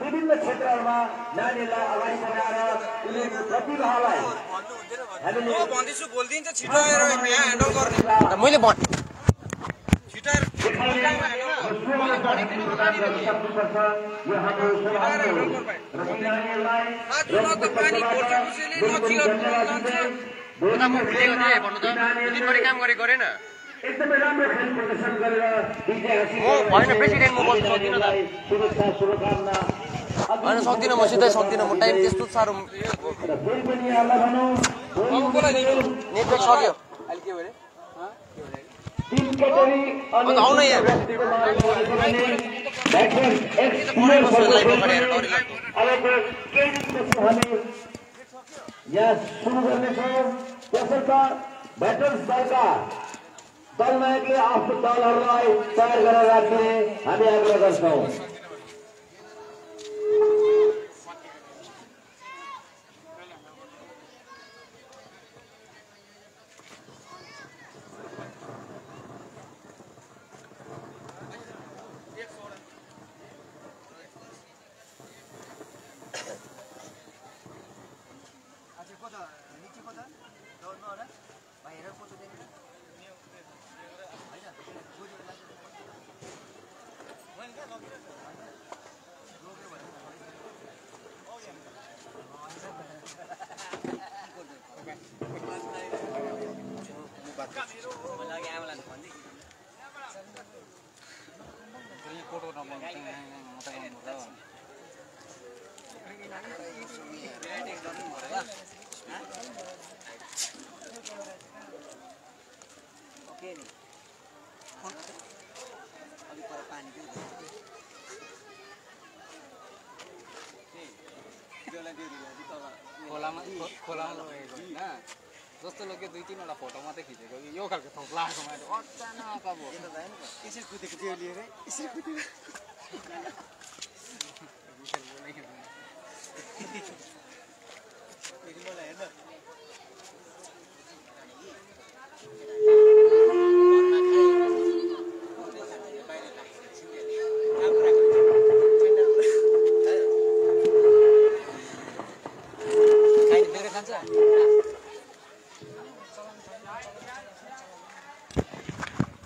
विभिन्न क्षेत्रहरूमा नानीहरूलाई अगाडि बढाएर उनीहरूको प्रतिभालाई हामीले
भन्दैछु यहाँ ह्यान्डल गर्ने
एकदमै राम्रो खेल प्रदर्शन गरेर
होइन, बोल्न सक्दिनँ त।
शुभेच्छा शुभकामना
होइन सक्दिनँ म सिधै सक्दिनँ म टाइम त्यस्तो साह्रो
र फेरि पनि यहाँलाई भनौँ भोलि
नेटवर्क सक्यो
अनि
अन्त आउन यहाँ।
ब्याट्सम्यान एक्स प्लेयरहरूको अबको केही दिनपछि हामी यहाँ सुरु गर्नेछौँ त्यसर्थ ब्याटर्स दलका दल नायकले आफ्नो दलहरूलाई तयार गरेर राखिने हामी आग्रह गर्छौँ
खोलामा खोलामा लगेको होइन जस्तो लाग्यो दुई तिनवटा फोटो मात्रै खिचेको कि यो खालको थोक लगाएको मैले। अचानक अब
यसरी कुदेको त्यो लिएर यसरी कुदेको फेरि मलाई हेर्न
खाइ- बेलुका खान्छ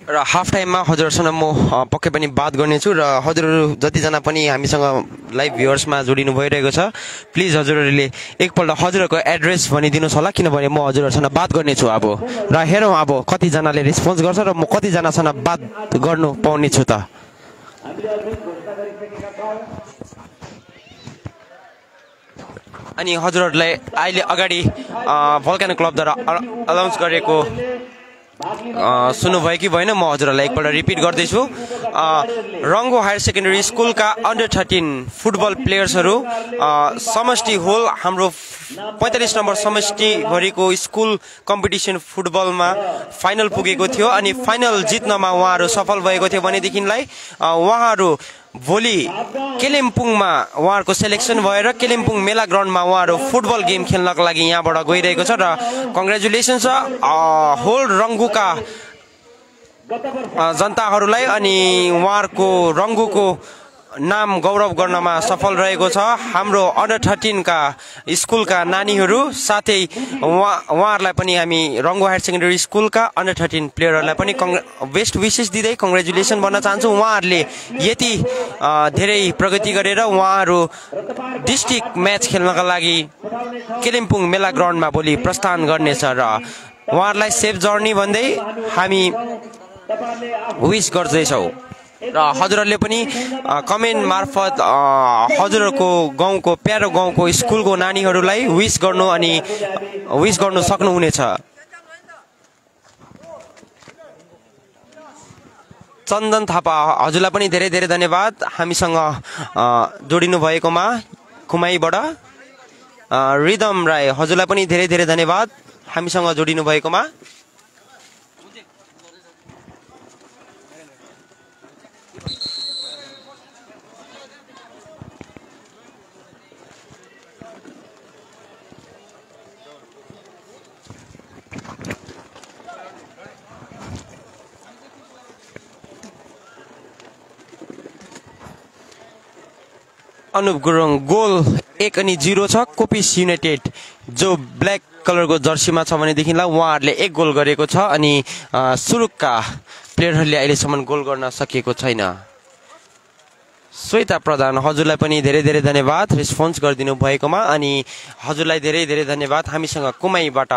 र हाफ टाइममा हजुरहरूसँग म पक्कै पनि बात गर्नेछु र हजुरहरू जतिजना पनि हामीसँग लाइभ भ्युवर्समा जोडिनु भइरहेको छ प्लिज हजुरहरूले एकपल्ट हजुरहरूको एड्रेस भनिदिनुहोस् होला किनभने म हजुरहरूसँग बात गर्नेछु अब। र हेरौँ अब कतिजनाले रेस्पोन्स गर्छ र म कतिजनासँग बात गर्नु त
गरिसकेका छौँ
अनि हजुरहरूलाई अहिले अगाडि भल्कानो क्लबद्वारा अनाउन्स गरेको सुन्नुभयो कि भएन म हजुरहरूलाई एकपल्ट रिपिट गर्दैछु। रङ्गो हायर सेकेन्डरी स्कुलका अन्डर थर्टिन फुटबल प्लेयर्सहरू समष्टि होल हाम्रो पैँतालिस नम्बर समष्टिभरिको स्कुल कम्पिटिसन फुटबलमा फाइनल पुगेको थियो अनि फाइनल जित्नमा उहाँहरू सफल भएको थियो भनेदेखिलाई उहाँहरू भोलि कालिम्पोङमा उहाँहरूको सेलेक्सन भएर कालिम्पोङ मेला ग्राउन्डमा उहाँहरू फुटबल गेम खेल्नको लागि यहाँबाट गइरहेको छ र कङ्ग्रेचुलेसन छ होल रङ्गुका जनताहरूलाई अनि उहाँहरूको रङ्गुको नाम गौरव गर्नमा सफल रहेको छ। हाम्रो अन्डर थर्टिनका स्कुलका नानीहरू साथै उहाँ उहाँहरूलाई पनि हामी रङ्गो हायर सेकेन्डरी स्कुलका अन्डर थर्टिन प्लेयरहरूलाई पनि कङ्ग्रे बेस्ट विसेस दिँदै कङ्ग्रेचुलेसन भन्न चाहन्छु। उहाँहरूले यति धेरै प्रगति गरेर उहाँहरू डिस्ट्रिक्ट म्याच खेल्नका लागि कालिम्पोङ मेला ग्राउन्डमा भोलि प्रस्थान गर्नेछ र उहाँहरूलाई सेफ जर्नी भन्दै हामी विस गर्दैछौँ। र हजुरहरूले पनि कमेन्ट मार्फत हजुरहरूको गाउँको प्यारो गाउँको स्कुलको नानीहरूलाई विस गर्नु अनि विस गर्नु सक्नुहुनेछ। चन्दन थापा हजुरलाई पनि धेरै धेरै धन्यवाद। हामीसँग जोडिनु भएकोमा कुमाईबाट। रिदम राई हजुरलाई पनि धेरै धेरै धन्यवाद। हामीसँग जोडिनु भएकोमा अनुप गुरुङ गोल एक अनि जिरो छ। कोपिस युनाइटेड जो ब्ल्याक कलरको जर्सीमा छ भनेदेखिलाई उहाँहरूले एक गोल गरेको छ अनि सुरुकका प्लेयरहरूले अहिलेसम्म गोल गर्न सकिएको छैन। श्वेता प्रधान हजुरलाई पनि धेरै धेरै धन्यवाद रेस्पोन्स गरिदिनु भएकोमा अनि हजुरलाई धेरै धेरै धन्यवाद हामीसँग कुमाईबाट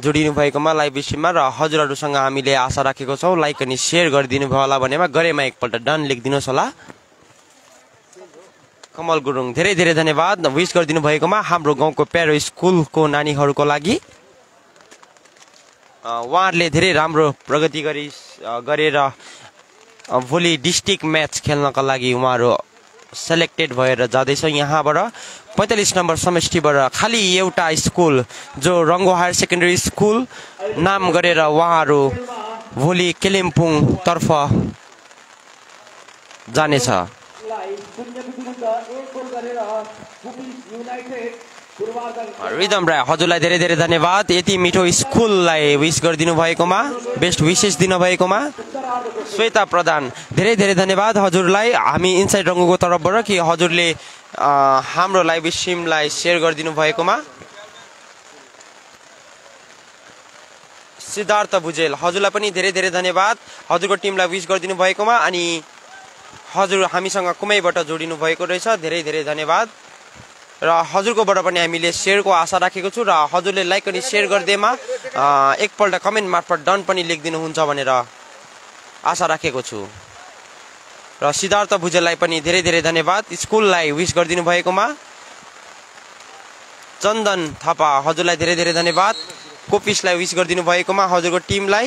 जोडिनु भएकोमा लाइभ स्ट्रिममा र हजुरहरूसँग हामीले आशा राखेको छौँ। लाइक अनि सेयर गरिदिनु भयो होला भनेमा गरेमा एकपल्ट डन लेखिदिनुहोस् होला। कमल गुरुङ धेरै धेरै धन्यवाद। विस गरिदिनु भएकोमा हाम्रो गाउँको प्यारो स्कुलको नानीहरूको लागि उहाँहरूले धेरै राम्रो प्रगति गरी गरेर भोलि डिस्ट्रिक्ट म्याच खेल्नका लागि उहाँहरू सेलेक्टेड भएर जाँदैछ यहाँबाट। पैँतालिस नम्बर समष्टिबाट खालि एउटा स्कुल जो रङ्गो हायर सेकेन्डरी स्कुल नाम गरेर उहाँहरू भोलि कालिम्पोङतर्फ जानेछ। रिदम राई हजुरलाई धेरै धेरै धन्यवाद। यति मिठो स्कुललाई विस गरिदिनु भएकोमा बेस्ट विसेस दिनुभएकोमा। श्वेता प्रधान धेरै धेरै धन्यवाद हजुरलाई। हामी इन्साइड रङ्गुको तर्फबाट कि हजुरले हाम्रो लाइभ स्ट्रिमलाई सेयर गरिदिनु भएकोमा। सिद्धार्थ भुजेल हजुरलाई पनि धेरै धेरै धन्यवाद। हजुरको टिमलाई विस गरिदिनु भएकोमा अनि हजुर हामीसँग कुमैबाट जोडिनु भएको रहेछ। धेरै धेरै धन्यवाद। र हजुरकोबाट पनि हामीले सेयरको आशा राखेको छु र हजुरले लाइक अनि सेयर गरिदिएमा एकपल्ट कमेन्ट मार्फत डन पनि लेखिदिनुहुन्छ भनेर आशा राखेको छु। र सिद्धार्थ भुजेललाई पनि धेरै धेरै धन्यवाद। स्कुललाई विस गरिदिनु भएकोमा। चन्दन थापा हजुरलाई धेरै धेरै धन्यवाद। कोपिसलाई विस गरिदिनु भएकोमा हजुरको टिमलाई।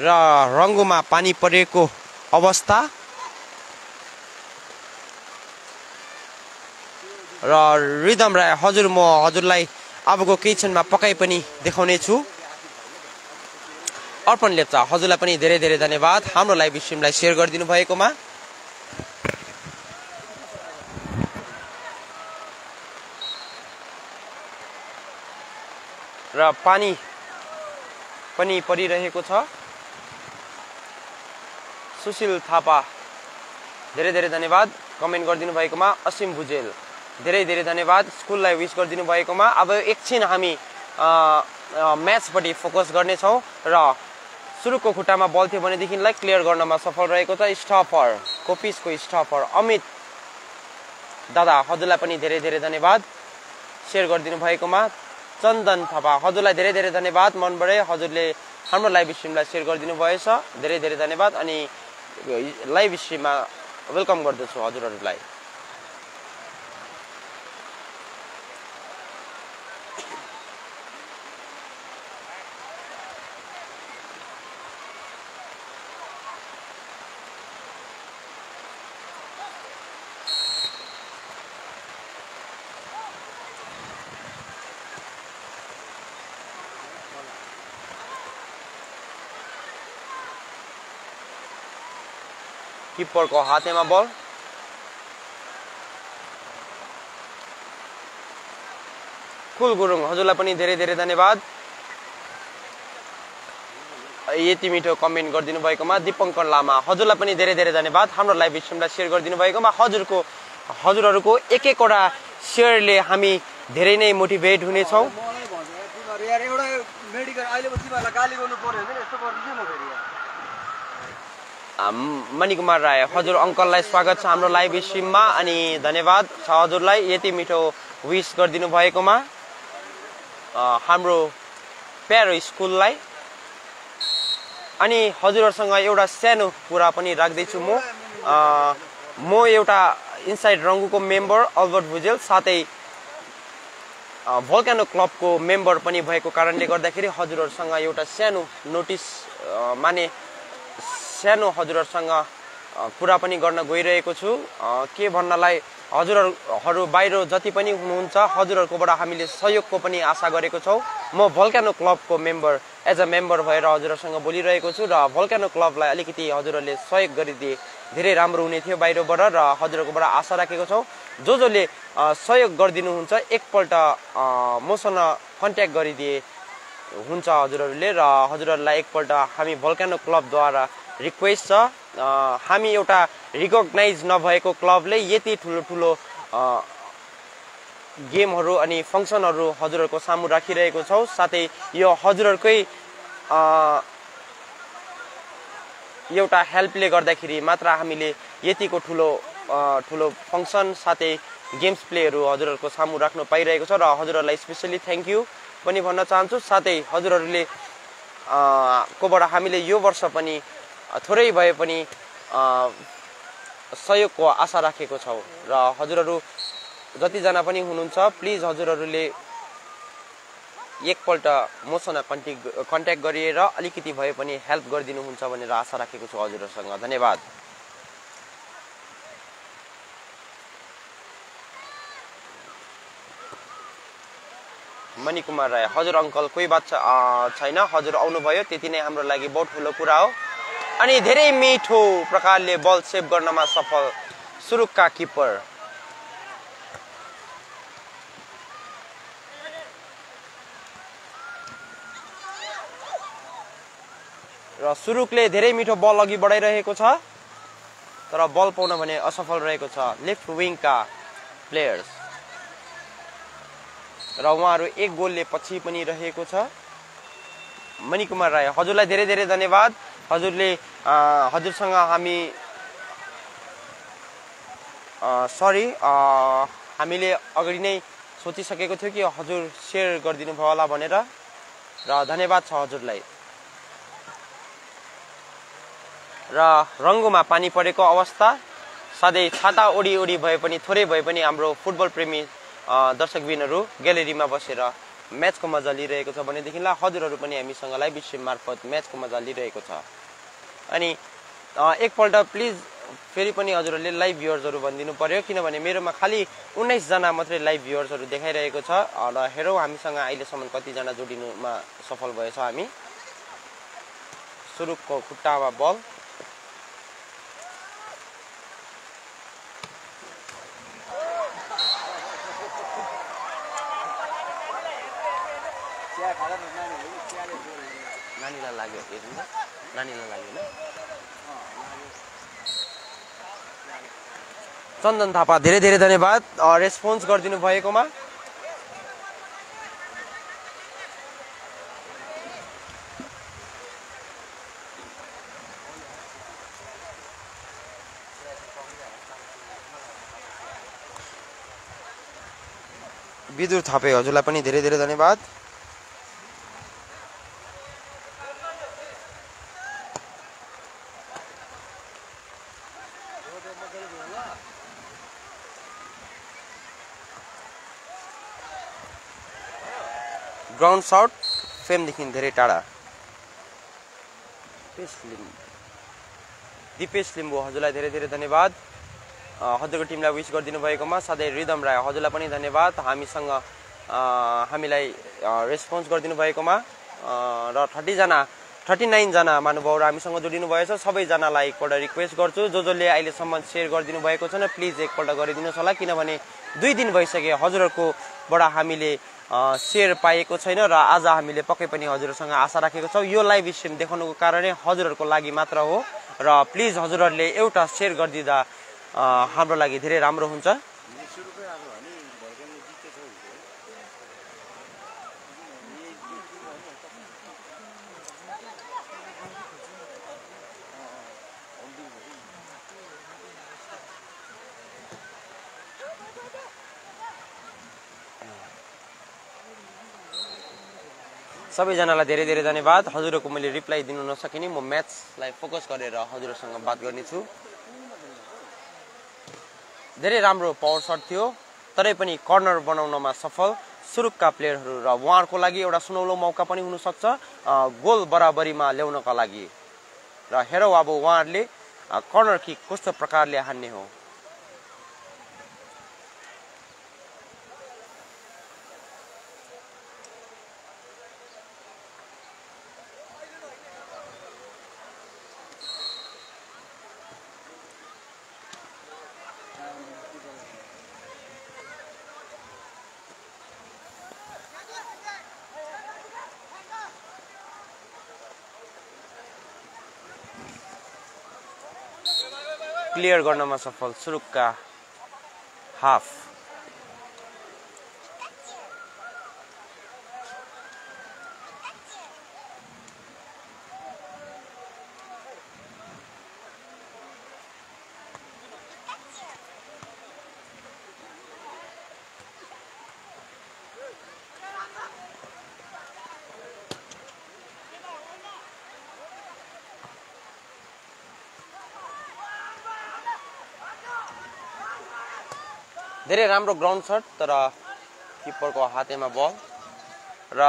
र रङ्गोमा पानी परेको अवस्था र रिदम राय हजुर म हजुरलाई अबको केही क्षणमा पकाइ पनि देखाउने छु अर्पण लेप्चा हजुरलाई पनि धेरै धेरै धन्यवाद हाम्रो लाइभ स्ट्रिमलाई सेयर गरिदिनु भएकोमा। र पानी पनि परिरहेको छ। सुशील थापा। धेरै धेरै धन्यवाद। कमेन्ट गरिदिनु भएकोमा असीम भुजेल। धेरै धेरै धन्यवाद। स्कुललाई विस गरिदिनु भएकोमा अब एकछिन हामी म्याचपट्टि फोकस गर्नेछौँ र सुरुको खुट्टामा बल थियो भनेदेखिलाई क्लियर गर्नमा सफल रहेको छ स्टफर कोपिसको स्टफर अमित दादा हजुरलाई पनि धेरै धेरै धन्यवाद। सेयर गरिदिनु भएकोमा चन्दन थापा हजुरलाई धेरै धेरै धन्यवाद। मनबाटै हजुरले हाम्रो लाइभ स्ट्रिमलाई सेयर गरिदिनु भएछ धेरै धेरै धन्यवाद अनि लाइभ स्ट्रिममा वेलकम गर्दछु हजुरहरूलाई। किप्परको हातेमा बल कुल गुरुङ हजुरलाई पनि धेरै धेरै धन्यवाद यति मिठो कमेन्ट गरिदिनु भएकोमा दिपङ्कर लामा हजुरलाई पनि धेरै धेरै धन्यवाद हाम्रो लाइभ स्ट्रिमलाई सेयर गरिदिनु भएकोमा हजुरको हजुरहरूको एक एकवटा सेयरले हामी धेरै नै? मोटिभेट हुनेछौँ मणिकुमार राई हजुर अङ्कललाई स्वागत छ हाम्रो लाइभ स्ट्रिममा अनि धन्यवाद छ हजुरलाई यति मिठो विस गरिदिनु भएकोमा। हाम्रो प्यारो स्कुललाई। अनि हजुरहरूसँग एउटा सानो कुरा पनि राख्दैछु म। म एउटा इनसाइड रङ्गुको मेम्बर अल्बर्ट भुजेल साथै भोल्कानो क्लबको मेम्बर पनि भएको कारणले गर्दाखेरि हजुरहरूसँग एउटा सानो नोटिस माने सानो हजुरहरूसँग कुरा पनि गर्न गइरहेको छु। के भन्नलाई हजुरहरू बाहिर जति पनि हुनुहुन्छ हजुरहरूकोबाट हामीले सहयोगको पनि आशा गरेको छौँ। म भल्कानो क्लबको मेम्बर एज अ मेम्बर भएर हजुरहरूसँग बोलिरहेको छु र भल्कानो क्लबलाई अलिकति हजुरहरूले सहयोग गरिदिए धेरै राम्रो हुने थियो बाहिरबाट र हजुरहरूकोबाट आशा राखेको छौँ। जो जसले सहयोग गरिदिनुहुन्छ एकपल्ट मसँग कन्ट्याक्ट गरिदिए हुन्छ हजुरहरूले र हजुरहरूलाई एकपल्ट हामी भल्कानो क्लबद्वारा रिक्वेस्ट छ हामी एउटा रिकगनाइज नभएको क्लबले यति ठुलो ठुलो गेमहरू अनि फङ्सनहरू हजुरहरूको सामु राखिरहेको छौँ। साथै यो हजुरहरूकै एउटा हेल्पले गर्दाखेरि मात्र हामीले यतिको ठुलो ठुलो फङ्सन साथै गेम्स प्लेहरू हजुरहरूको सामु राख्नु पाइरहेको छ र हजुरहरूलाई स्पेसली थ्याङ्क यू पनि भन्न चाहन्छु। साथै हजुरहरूले कोबाट हामीले यो वर्ष पनि थोरै भए पनि सहयोगको आशा राखेको छौँ। र हजुरहरू जतिजना पनि हुनुहुन्छ प्लिज हजुरहरूले एकपल्ट मसँग कन्ट्याक्ट कन्ट्याक्ट गरिएर अलिकति भए पनि हेल्प गरिदिनुहुन्छ भनेर आशा राखेको छु हजुरहरूसँग। धन्यवाद। मणिकुमार राई हजुर अङ्कल कोही बात छैन? हजुर आउनुभयो त्यति नै हाम्रो लागि बहुत ठुलो कुरा हो। अनि धेरै मिठो प्रकारले बल सेभ गर्नमा सफल सुरुक्का किपर। र सुरुकले धेरै मिठो बल अघि बढाइरहेको छ तर बल पाउन भने असफल रहेको छ लेफ्ट विङका प्लेयर्स। र उहाँहरू एक गोलले पछि पनि रहेको छ। मणिकुमार राई हजुरलाई धेरै धेरै धन्यवाद। हजुरले हजुरसँग हामी सरी हामीले अगाडि नै सोचिसकेको थियो कि हजुर सेयर गरिदिनु भयो होला भनेर र धन्यवाद छ हजुरलाई। र रङ्गोमा पानी परेको अवस्था सधैँ छाता ओडी ओडी भए पनि थोरै भए पनि हाम्रो फुटबल प्रेमी दर्शकबिनहरू ग्यालेरीमा बसेर म्याचको मजा लिइरहेको छ भनेदेखिलाई हजुरहरू पनि हामीसँग लाइभ स्ट्रिम मार्फत म्याचको मजा लिइरहेको छ। अनि एकपल्ट प्लिज फेरि पनि हजुरहरूले लाइभ भ्युवर्सहरू भनिदिनु पर्यो किनभने मेरोमा खालि उन्नाइसजना मात्रै लाइभ भ्युवर्सहरू देखाइरहेको छ। र हेरौँ हामीसँग अहिलेसम्म कतिजना जोडिनुमा सफल भएछ हामी। सुरुको खुट्टामा बल
चिया खाँदा न नानीहरूले कि चियाले जोडेर
नानीलाई लाग्यो हेर्नु त नानीलाई लाग्यो होइन? चन्दन थापा धेरै धेरै धन्यवाद रेस्पोन्स गरिदिनु भएकोमा। विदुर थापे हजुरलाई पनि धेरै धेरै धन्यवाद। ग्राउन्ड सट फेमदेखि धेरै टाढा दिपेश लिम्बू दिपेश लिम्बू हजुरलाई धेरै धेरै धन्यवाद। हजुरको टिमलाई विस गरिदिनु भएकोमा साथै रिदम राई हजुरलाई पनि धन्यवाद। हामीसँग हामीलाई रेस्पोन्स गरिदिनु भएकोमा र थर्टीजना थर्टी नाइनजना महानुभावहरू हामीसँग जोडिनु भएछ सबैजनालाई एकपल्ट रिक्वेस्ट गर्छु। जो जसले अहिलेसम्म सेयर गरिदिनु भएको छैन प्लिज एकपल्ट गरिदिनुहोस् होला। किनभने दुई दिन भइसक्यो हजुरहरूकोबाट हामीले सेयर पाएको छैन र आज हामीले पक्कै पनि हजुरहरूसँग आशा राखेको छौँ। यो लाइभ स्ट्रिम देखाउनुको कारणै हजुरहरूको लागि मात्र हो र प्लिज हजुरहरूले एउटा सेयर गरिदिँदा हाम्रो लागि धेरै राम्रो हुन्छ। सबैजनालाई धेरै धेरै धन्यवाद। हजुरहरूको मैले रिप्लाई दिनु नसकिने म म्याचलाई फोकस गरेर हजुरहरूसँग बात गर्नेछु। धेरै राम्रो पावर सट थियो तरै पनि कर्नर बनाउनमा सफल। सुरुकका प्लेयरहरू र उहाँहरूको लागि एउटा सुनौलो मौका पनि हुनसक्छ गोल बराबरीमा ल्याउनका लागि। र हेरौँ अब उहाँहरूले कर्नर किक कस्तो प्रकारले हान्ने हो। क्लियर गर्नमा सफल। सुरुक्का। हाफ़। धेरै राम्रो ग्राउन्ड सट तर किप्परको हातेमा बल र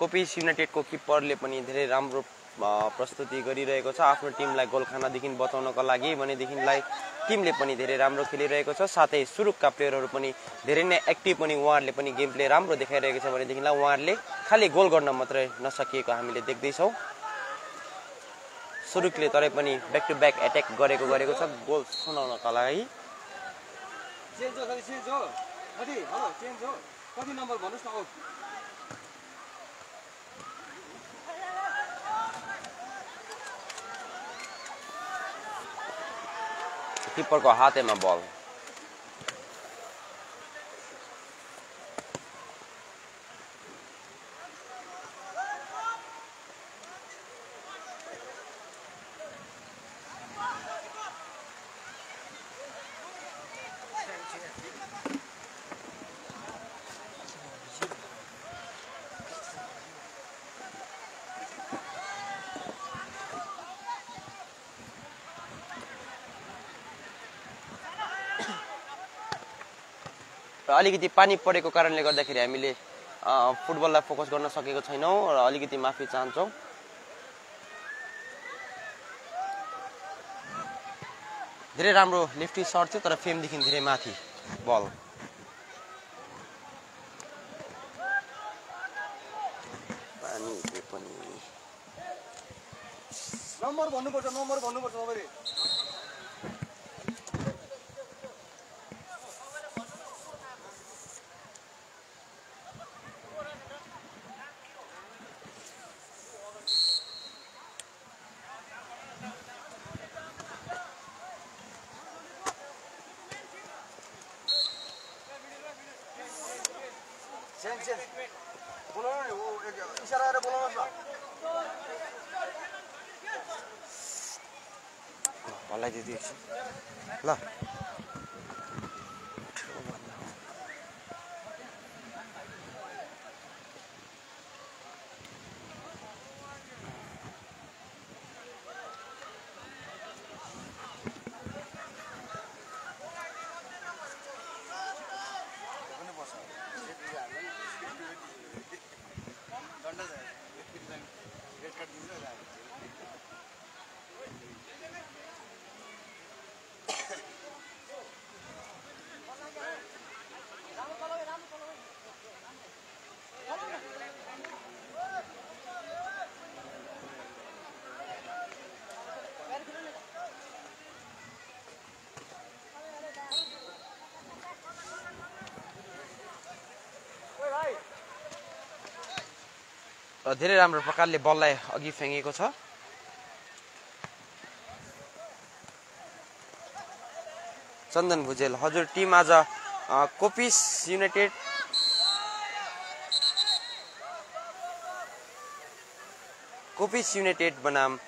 कोपिस युनाइटेडको किप्परले पनि धेरै राम्रो प्रस्तुति गरिरहेको छ आफ्नो टिमलाई गोलखानादेखि बचाउनको लागि भनेदेखिलाई टिमले पनि धेरै राम्रो खेलिरहेको छ। साथै सुरुकका प्लेयरहरू पनि धेरै नै एक्टिभ पनि उहाँहरूले पनि गेम प्ले राम्रो देखाइरहेको छ भनेदेखिलाई उहाँहरूले खालि गोल गर्न मात्रै नसकिएको हामीले देख्दैछौँ। सुरुकले तरै पनि ब्याक टु ब्याक एट्याक गरेको गरेको छ गोल सुनाउनका लागि।
चेन्ज हो कति चेन्ज हो। कति? हेलो चेन्ज हो। कति नम्बर भन्नुहोस् न औ।
किप्परको हातेमा बल। अलिकति पानी परेको कारणले गर्दाखेरि हामीले फुटबललाई फोकस गर्न सकेको छैनौँ र अलिकति माफी चाहन्छौँ। धेरै राम्रो लेफ्टी सर्ट थियो तर फेमदेखि धेरै माथि बल।
नम्बर भन्नुपर्छ नम्बर भन्नुपर्छ चेन्ज चेन्ज बोलाउनु नि ऊ एक- इसारा गरेर बोलाउनुहोस् न
बललाई दिदी एकछिन ल धेरै राम्रो प्रकारले बललाई अघि फ्याँकेको छ। चन्दन भुजेल हजुर टिम आज कोपिस युनाइटेड। कोपिस युनाइटेड बनाम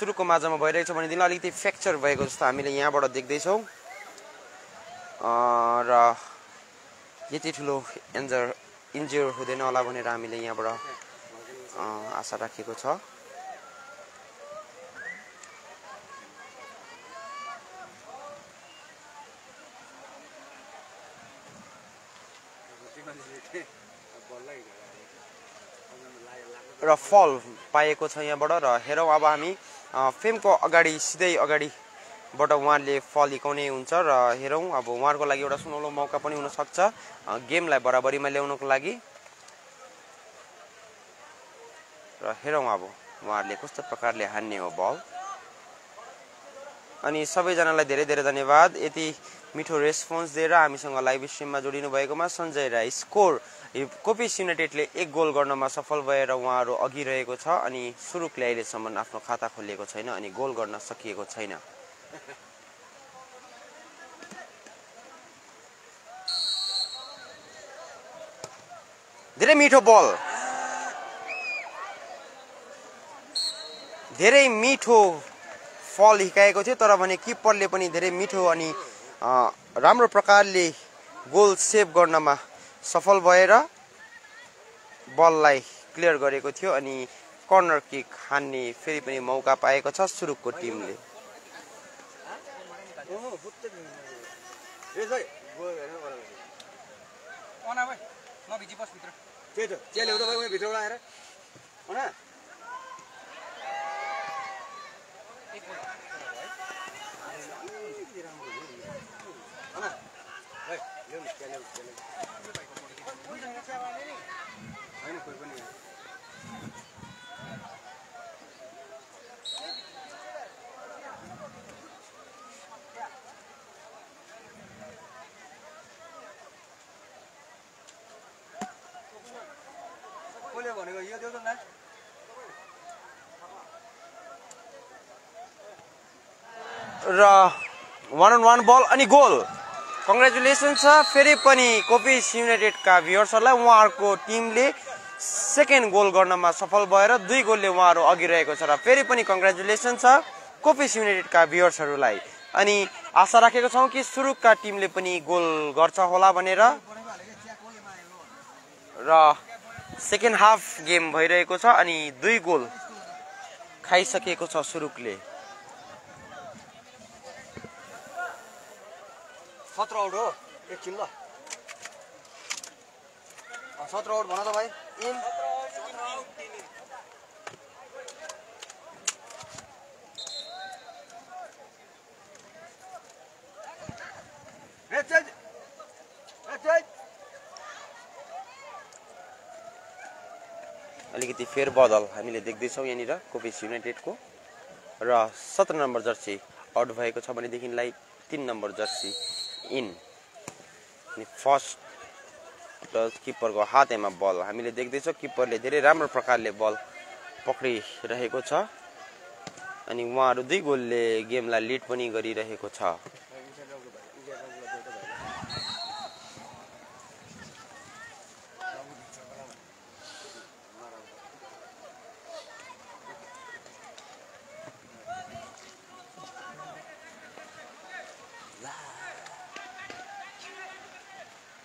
सुरुको माझमा भइरहेको छ भनेदेखि अलिकति फ्र्याक्चर भएको जस्तो हामीले यहाँबाट देख्दैछौँ। र यति ठुलो इन्जर इन्ज्योर हुँदैन होला भनेर हामीले यहाँबाट आशा राखेको छ। र फल पाएको छ यहाँबाट र हेरौँ अब हामी फेमको अगाडि सिधै अगाडिबाट उहाँले फल हिकाउने हुन्छ र हेरौँ अब उहाँहरूको लागि एउटा सुनौलो मौका पनि हुनसक्छ। गेमलाई बराबरीमा ल्याउनको लागि। र हेरौँ अब उहाँहरूले कस्तो प्रकारले हान्ने हो बल। अनि सबैजनालाई धेरै धेरै धन्यवाद। यति मिठो रेस्पोन्स दिएर हामीसँग लाइभ स्ट्रिममा जोडिनु भएकोमा सञ्जय राई स्कोर। कोपिस युनाइटेडले एक गोल गर्नमा सफल भएर उहाँहरू अघि रहेको छ अनि सुरुकले अहिलेसम्म आफ्नो खाता खोलिएको छैन अनि गोल गर्न सकिएको छैन। धेरै मिठो बल। धेरै मिठो फल हिकाएको थियो तर भने किपरले पनि धेरै मिठो अनि अ, राम्रो प्रकारले गोल सेभ गर्नमा सफल भएर बललाई क्लियर गरेको थियो अनि कर्नर किक हान्ने फेरि पनि मौका पाएको छ सुरुकको टिमले।
भित्र
त्यही त चिया ल्याउँदा भाइ उयो भित्रबाट आएर अना अना भाइ ल्याउ न चिया ल्याउ चिया ल्याउ होइन कोही पनि। कसले भनेको यो देऊ त
र वान अन वान बल अनि गोल कङ्ग्रेचुलेसन छ. फेरि पनि कोपिस युनाइटेडका भ्युवर्सहरूलाई उहाँहरूको टिमले सेकेन्ड गोल गर्नमा सफल भएर दुई गोलले उहाँहरू अघि रहेको छ र फेरि पनि कङ्ग्रेचुलेसन छ कोपिस युनाइटेडका भ्युवर्सहरूलाई अनि आशा राखेको छौँ कि सुरुका टिमले पनि गोल गर्छ होला भनेर। र सेकेन्ड हाफ गेम भइरहेको छ अनि दुई गोल खाइसकेको छ सुरुकले।
सत्र आउट हो। एकछिन ल सत्र आउट भन त भाइ। इन।
अलिकति फेर बदल हामीले देख्दैछौँ यहाँनिर कोपिस युनाइटेडको। र सत्र नम्बर जर्सी आउट भएको छ भनेदेखिलाई तिन नम्बर जर्सी। इन अनि फर्स्ट किप्परको हातैमा बल हामीले देख्दैछौँ किप्परले धेरै राम्रो प्रकारले बल पक्रिरहेको छ। अनि उहाँहरू दुई गोलले गेमलाई लिड पनि गरिरहेको छ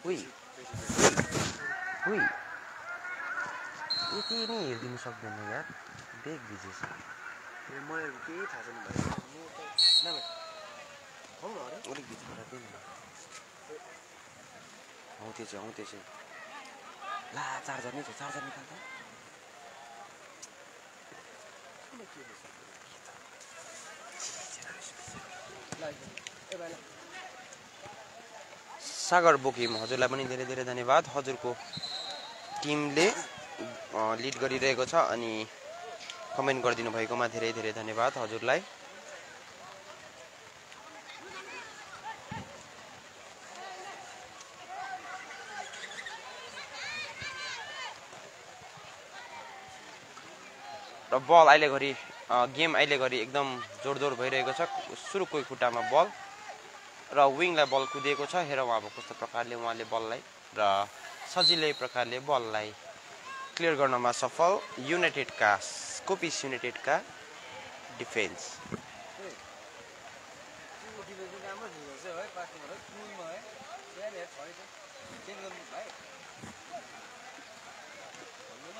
उही उही यति नै हेरिदिनु सक्दैन यार बेग भिजेछ
मलाई केही थाहा छैन भाइ म त नभए आउनु अरे
अलिक भित्र दिनु न हौ त्यो चाहिँ हौ त्यो चाहिँ ला चार्जर नै छ चार्जर निकाल्दा। सागर बोकिम हजुरलाई पनि धेरै धेरै धन्यवाद। हजुरको टिमले लिड गरिरहेको छ अनि कमेन्ट गरिदिनु भएकोमा धेरै धेरै धन्यवाद हजुरलाई। बल अहिले घरि गेम अहिले घरि एकदम जोडदोड भइरहेको छ। सुरुको खुट्टामा बल र विङलाई बल कुदिएको छ। हेरौँ अब कस्तो प्रकारले उहाँले बललाई र सजिलै प्रकारले बललाई क्लियर गर्नमा सफल युनाइटेडका कोपिस युनाइटेडका डिफेन्स
टिमको डिफेन्स पनि राम्रो खेल्छ है पास नम्बर है टुमा है बिहान हेर छ है चेन्ज गर्नु भाइ भन्नु न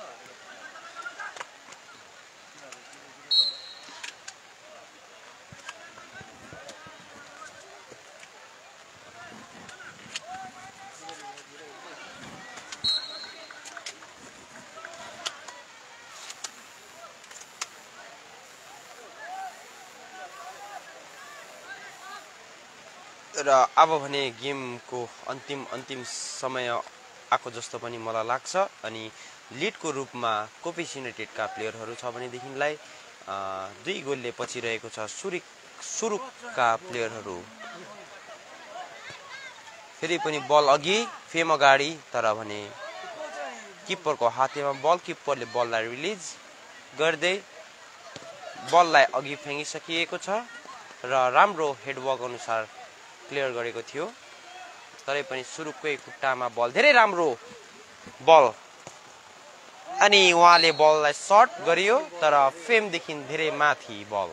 अब भने गेमको अन्तिम अन्तिम समय आएको जस्तो पनि मलाई लाग्छ अनि लिडको रूपमा कोपिस युनाइटेडका प्लेयरहरू छ भनेदेखिलाई दुई गोलले पछि रहेको छ सुरिक सुरुकका प्लेयरहरू। फेरि पनि बल अघि फेम अगाडि तर भने किप्परको हातेमा बल किप्परले बललाई रिलिज गर्दै बललाई अघि फ्याँकिसकिएको छ र राम्रो हेडवर्क अनुसार क्लियर गरेको थियो। तरै पनि सुरुकै खुट्टामा बल धेरै राम्रो बल। अनि उहाँले बललाई सर्ट गरियो तर फेमदेखि धेरै माथि बल।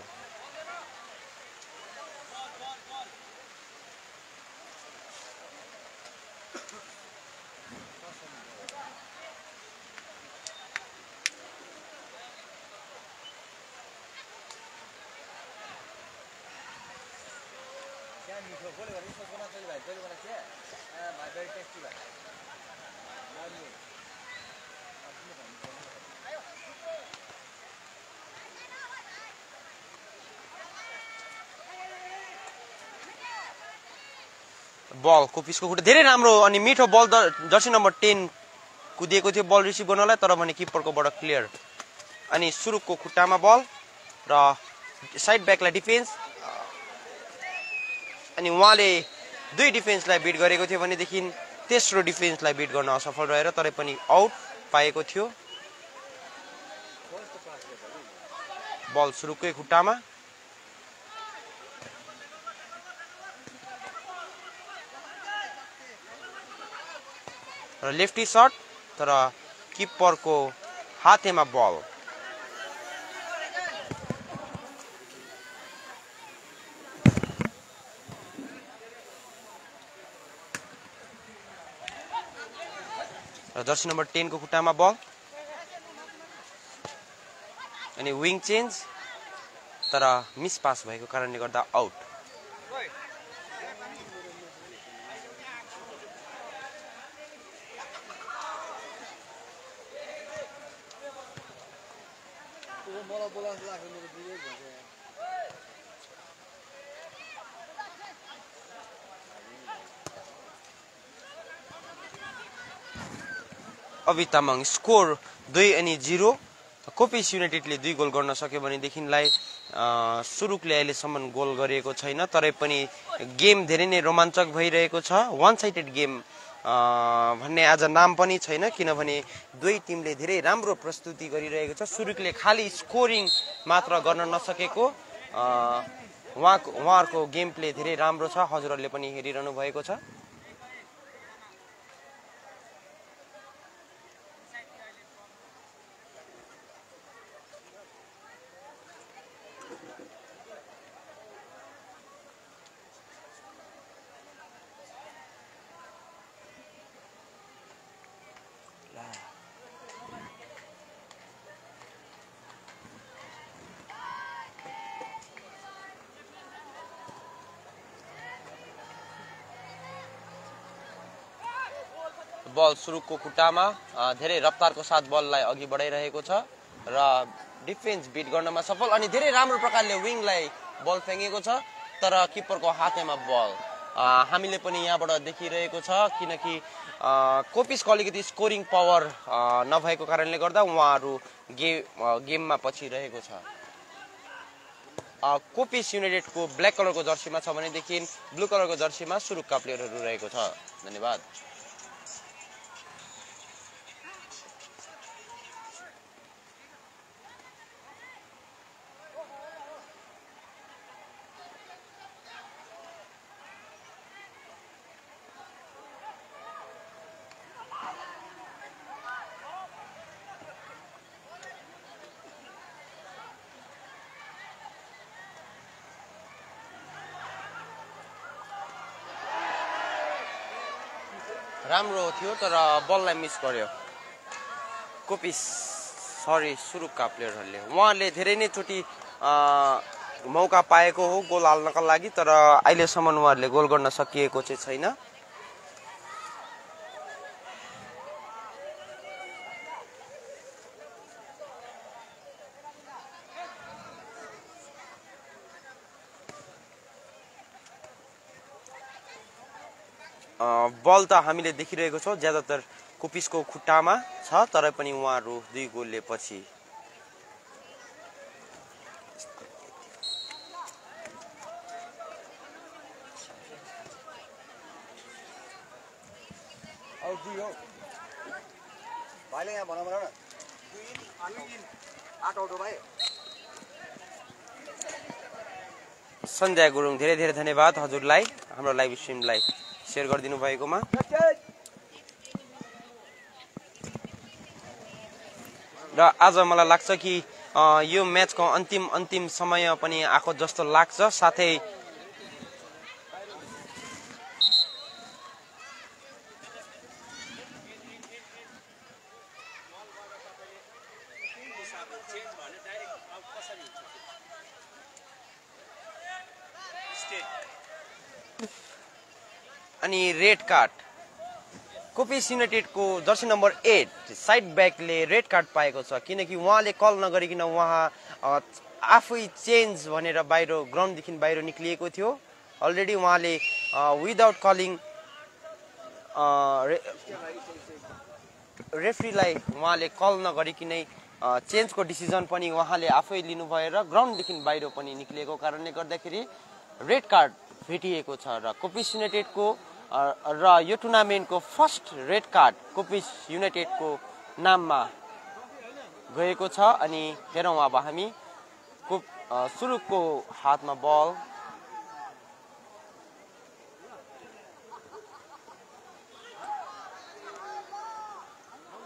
बल कोपिसको खुट्टा धेरै राम्रो अनि मिठो बल जर्सी नम्बर टेन कुदिएको थियो बल रिसिभ गर्नलाई तर भने किप्परकोबाट क्लियर। अनि सुरुको खुट्टामा बल र साइड ब्याकलाई डिफेन्स। अनि उहाँले दुई डिफेन्सलाई बिट गरेको थियो भनेदेखि तेस्रो डिफेन्सलाई बिट गर्न असफल रहेर तरै पनि आउट पाएको थियो। बल सुरुकै खुट्टामा। र लेफ्टी सर्ट तर किप्परको हातेमा बल र जर्सी नम्बर टेनको खुट्टामा बल अनि विङ चेन्ज तर मिस पास भएको कारणले गर्दा आउट
तँ मलाई बोलाएको जस्तो लाग्छ मेरो दुधै भन्छ
अभि तामाङ स्कोर दुई अनि जिरो। कोपिस युनाइटेडले दुई गोल गर्न सक्यो भनेदेखिलाई सुरुकले अहिलेसम्म गोल गरिएको छैन तरै पनि गेम धेरै नै रोमाञ्चक भइरहेको छ। वान साइडेड गेम भन्ने आज नाम पनि छैन किनभने दुवै टिमले धेरै राम्रो प्रस्तुति गरिरहेको छ। सुरुकले खालि स्कोरिङ मात्र गर्न नसकेको उहाँको उहाँहरूको गेम प्ले धेरै राम्रो छ। हजुरहरूले पनि हेरिरहनु भएको छ। बल सुरुकको खुट्टामा धेरै रफ्तारको साथ बललाई अघि बढाइरहेको छ र डिफेन्स बिट गर्नमा सफल अनि धेरै राम्रो प्रकारले विङलाई बल फ्याँकेको छ तर किपरको हातैमा बल। हामीले पनि यहाँबाट देखिरहेको छ किनकि कोपिसको अलिकति स्कोरिङ पावर नभएको कारणले गर्दा उहाँहरू गे गेममा पछि रहेको छ कोपिस युनाइटेडको ब्ल्याक कलरको जर्सीमा छ भनेदेखि ब्लू कलरको जर्सीमा सुरुकका प्लेयरहरू रहेको छ। धन्यवाद। राम्रो थियो तर बललाई मिस गर्यो। कोपिस सरी सुरुकका प्लेयरहरूले उहाँहरूले धेरै नै चोटि अ, मौका पाएको हो गोल हाल्नका लागि तर अहिलेसम्म उहाँहरूले गोल गर्न सकिएको चाहिँ छैन अ, बल त हामीले देखिरहेको छौँ। ज्यादातर कुपिसको खुट्टामा छ तर पनि उहाँहरू दुई गोलले पछि सन्ध्या गुरुङ धेरै धेरै धन्यवाद हजुरलाई हाम्रो लाइभ स्ट्रिमलाई। सेयर गरिदिनु भएकोमा। र आज मलाई लाग्छ कि यो म्याचको अन्तिम अन्तिम समय पनि आएको जस्तो लाग्छ। साथै अनि रेड कार्ड कोपिस युनाइटेडको जर्सी नम्बर एट साइड ब्याकले रेड कार्ड पाएको छ किनकि उहाँले कल नगरिकन उहाँ आफै चेन्ज भनेर बाहिर ग्राउन्डदेखि बाहिर निक्लिएको थियो। अलरेडी उहाँले विदाउट कलिङ रेफ्रीलाई उहाँले कल नगरिकनै चेन्जको डिसिजन पनि उहाँले आफै लिनु भएर ग्राउन्डदेखि बाहिर पनि निक्लिएको कारणले गर्दाखेरि रेड कार्ड भेटिएको छ र कोपिस युनाइटेडको अ, र यो टुर्नामेन्टको फर्स्ट रेड कार्ड कोपिस युनाइटेडको नाममा गएको छ अनि हेरौँ अब हामी को अ, सुरुकको हातमा बल।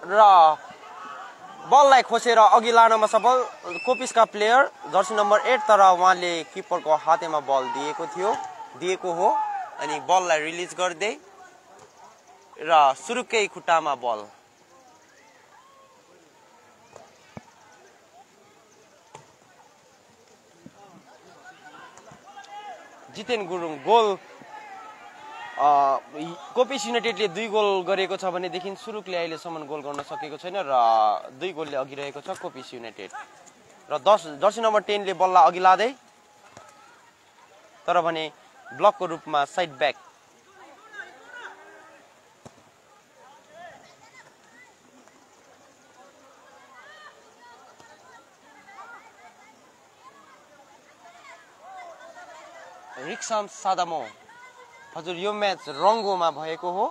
र बललाई खोसेर अघि लानमा सफल कोपिसका प्लेयर जर्सी नम्बर एट तर उहाँले किपरको हातेमा बल दिएको थियो दिएको हो। अनि बललाई रिलिज गर्दै र सुरुकै खुट्टामा बल। जितेन गुरुङ गोल कोपिस युनाइटेडले दुई गोल गरेको छ भनेदेखि सुरुकले अहिलेसम्म गोल गर्न सकेको छैन र दुई गोलले अघि रहेको छ कोपिस युनाइटेड र दस जर्सी नम्बर टेनले बललाई अघि लाँदै तर भने ब्लकको रूपमा साइड ब्याक। रिक्सन सादामो। हजुर यो म्याच रङ्गोमा भएको हो।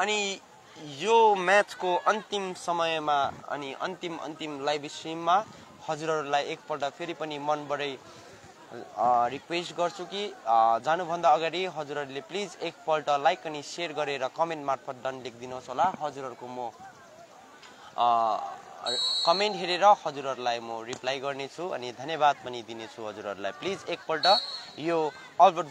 अनि यो म्याचको अन्तिम समयमा अनि अन्तिम अन्तिम लाइभ स्ट्रिममा हजुरहरूलाई एकपल्ट फेरि पनि मनबाटै रिक्वेस्ट गर्छु कि जानुभन्दा अगाडि हजुरहरूले प्लिज एकपल्ट लाइक अनि सेयर गरेर कमेन्ट मार्फत डन लेखिदिनुहोस् होला। हजुरहरूको म कमेन्ट हेरेर हजुरहरूलाई म रिप्लाई गर्नेछु अनि धन्यवाद पनि दिनेछु हजुरहरूलाई। प्लिज एकपल्ट यो अल्बर्ट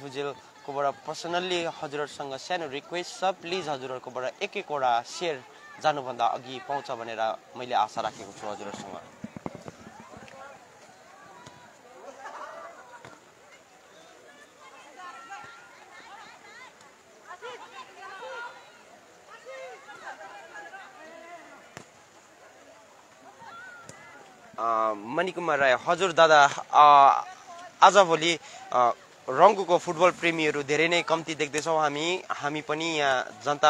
भुजेलकोबाट पर्सनल्ली हजुरहरूसँग सानो रिक्वेस्ट छ प्लिज हजुरहरूकोबाट एक एकवटा सेयर जानुभन्दा अघि पाउँछ भनेर मैले आशा राखेको छु हजुरहरूसँग। मणिकुमार राई हजुर दादा आजभोलि रङ्गुको फुटबल प्रेमीहरू धेरै नै कम्ती देख्दैछौँ हामी। हामी पनि यहाँ जनता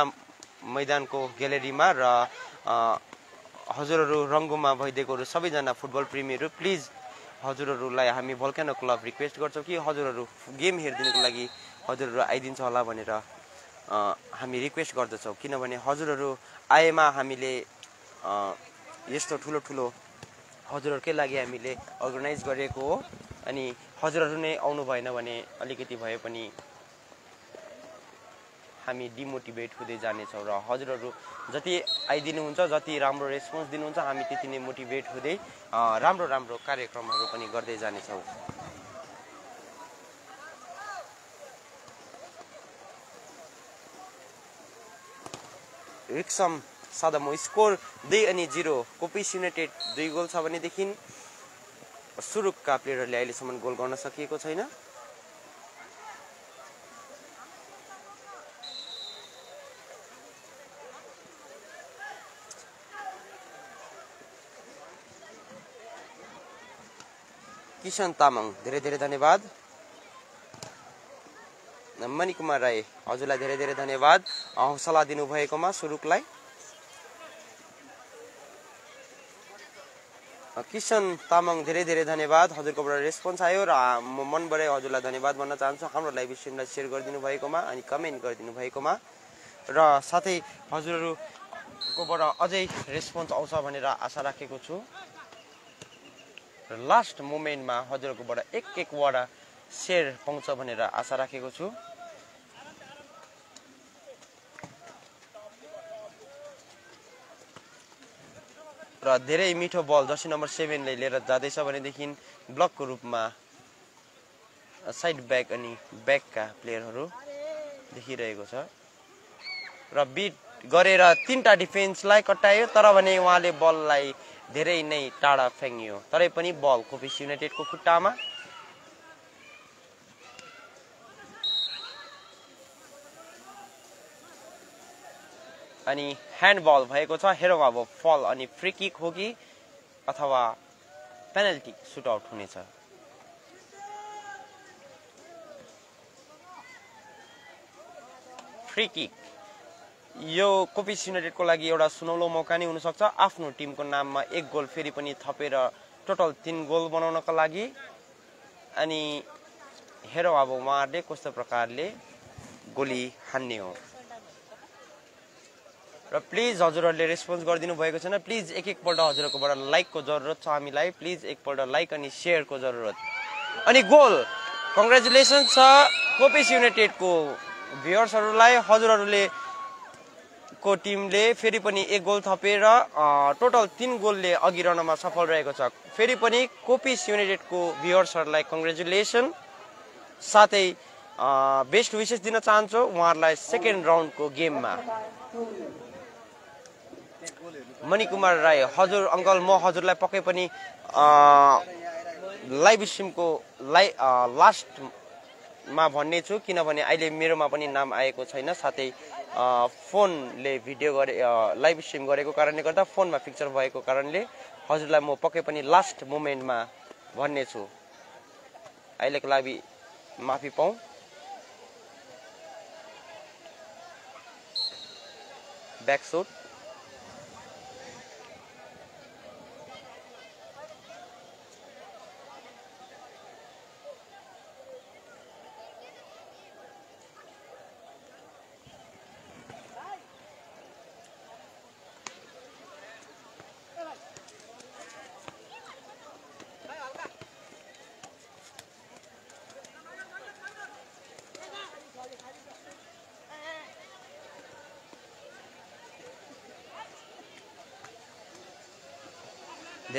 मैदानको ग्यालेरीमा र हजुरहरू रङ्गुमा भइदिएकोहरू सबैजना फुटबल प्रेमीहरू प्लिज हजुरहरूलाई हामी भल्क्यानो क्लब रिक्वेस्ट गर्छौँ कि हजुरहरू गेम हेरिदिनुको लागि हजुरहरू आइदिन्छ होला भनेर हामी रिक्वेस्ट गर्दछौँ। किनभने हजुरहरू आएमा हामीले यस्तो ठुलो ठुलो हजुरहरूकै लागि हामीले अर्गनाइज गरेको हो। अनि हजुरहरू नै आउनु भएन भने अलिकति भए पनि हामी डिमोटिभेट हुँदै जानेछौँ र हजुरहरू जति आइदिनुहुन्छ जति राम्रो रेस्पोन्स दिनुहुन्छ हामी त्यति नै मोटिभेट हुँदै राम्रो राम्रो कार्यक्रमहरू पनि गर्दै जानेछौँ। रिक्सम सादामो स्कोर दुई अनि जिरो। कोपिस युनाइटेड दुई गोल छ भनेदेखि सुरुकका प्लेयरहरूले अहिलेसम्म गोल गर्न सकिएको छैन। किसन तामाङ धेरै धेरै धन्यवाद। मणिकुमार राई हजुरलाई धेरै धेरै धन्यवाद। हौसला दिनुभएकोमा सुरुकलाई। किसन तामाङ धेरै धेरै धन्यवाद। हजुरकोबाट रेस्पोन्स आयो र म मनबाटै हजुरलाई धन्यवाद भन्न चाहन्छु। हाम्रो लाइभ स्ट्रिमलाई सेयर गरिदिनु भएकोमा अनि कमेन्ट गरिदिनु भएकोमा। र साथै हजुरहरूकोबाट अझै रेस्पोन्स आउँछ भनेर आशा राखेको छु। र लास्ट मोमेन्टमा हजुरहरूकोबाट एक एकवटा सेयर पाउँछ भनेर आशा राखेको छु। र धेरै मिठो बल जर्सी नम्बर सेभेनले लिएर जाँदैछ भनेदेखि ब्लकको रूपमा साइड ब्याक अनि ब्याकका प्लेयरहरू देखिरहेको छ। र बिट गरेर तिनवटा डिफेन्सलाई कटायो तर भने उहाँले बललाई धेरै नै टाढा फ्याँकियो। तरै पनि बल कोपिस युनाइटेडको खुट्टामा अनि ह्यान्डबल भएको छ हेरौँ अब फल अनि फ्री किक हो कि अथवा पेनल्टी सुटआउट हुनेछ। फ्री किक यो कोपिस युनाइटेडको लागि एउटा सुनौलो मौका नै हुनसक्छ। आफ्नो टिमको नाममा एक गोल फेरि पनि थपेर टोटल तिन गोल बनाउनको लागि। अनि हेरौँ अब उहाँहरूले कस्तो प्रकारले गोली हान्ने हो? र प्लिज हजुरहरूले रेस्पोन्स गरिदिनु भएको छैन। प्लिज एक एकपल्ट हजुरहरूकोबाट लाइकको जरुरत छ हामीलाई। प्लिज एकपल्ट लाइक अनि सेयरको जरुरत। अनि गोल कङ्ग्रेचुलेसन छ कोपिस युनाइटेडको भ्युवर्सहरूलाई हजुरहरूले को टिमले फेरि पनि एक गोल थपेर टोटल तिन गोलले अघि रहनमा सफल रहेको छ। फेरि पनि कोपिस युनाइटेडको भ्युवर्सहरूलाई कङ्ग्रेचुलेसन साथै बेस्ट विसेस दिन चाहन्छु उहाँहरूलाई सेकेन्ड राउन्डको गेममा। मणिकुमार राई हजुर अङ्कल म हजुरलाई पक्कै पनि लाइभ स्ट्रिमको लाइ लास्टमा भन्ने छु किनभने अहिले मेरोमा पनि नाम आएको छैन साथै फोनले भिडियो गरे लाइभ स्ट्रिम गरेको कारणले गर्दा फोनमा पिक्चर भएको कारणले हजुरलाई म पक्कै पनि लास्ट मोमेन्टमा भन्ने छु अहिलेको लागि माफी पाउँ ब्याक सुट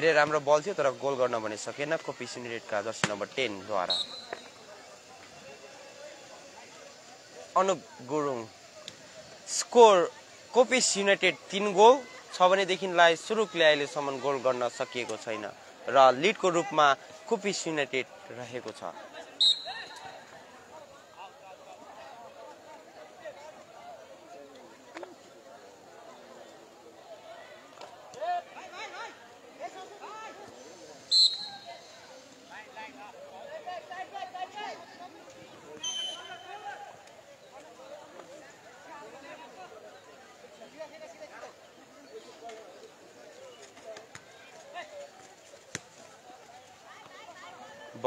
धेरै राम्रो बल थियो तर गोल गर्न भने सकेन। कोपिस युनाइटेडका जर्सी नम्बर टेनद्वारा अनुप गुरुङ स्कोर कोपिस युनाइटेड तिन गोल छ भनेदेखिलाई सुरुकले अहिलेसम्म गोल गर्न सकिएको छैन। र लिडको रूपमा कोपिस युनाइटेड रहेको छ।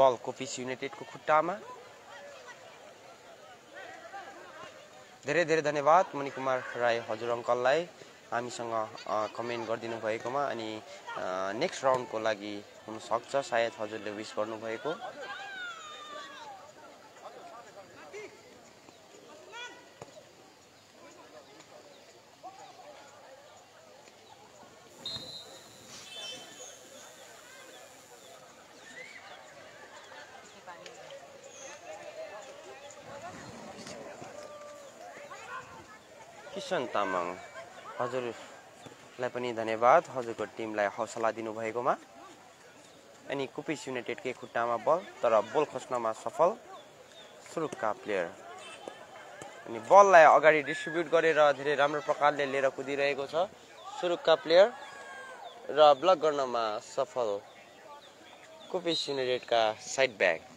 बल कोपिस युनाइटेडको खुट्टामा धेरै धेरै धन्यवाद मणिकुमार राई हजुर अङ्कललाई हामीसँग कमेन्ट गरिदिनु भएकोमा अनि नेक्स्ट राउन्डको लागि हुनसक्छ सायद हजुरले विस गर्नुभएको। किसन तामाङ। हजुरलाई पनि धन्यवाद। हजुरको टिमलाई हौसला दिनुभएकोमा। अनि कुपिस युनाइटेडकै खुट्टामा बल तर बल खोज्नमा सफल सुरुकका प्लेयर अनि बललाई अगाडि डिस्ट्रिब्युट गरेर धेरै राम्रो प्रकारले लिएर कुदिरहेको छ सुरुकका प्लेयर र ब्लक गर्नमा सफल कुपिस युनाइटेडका साइड ब्याक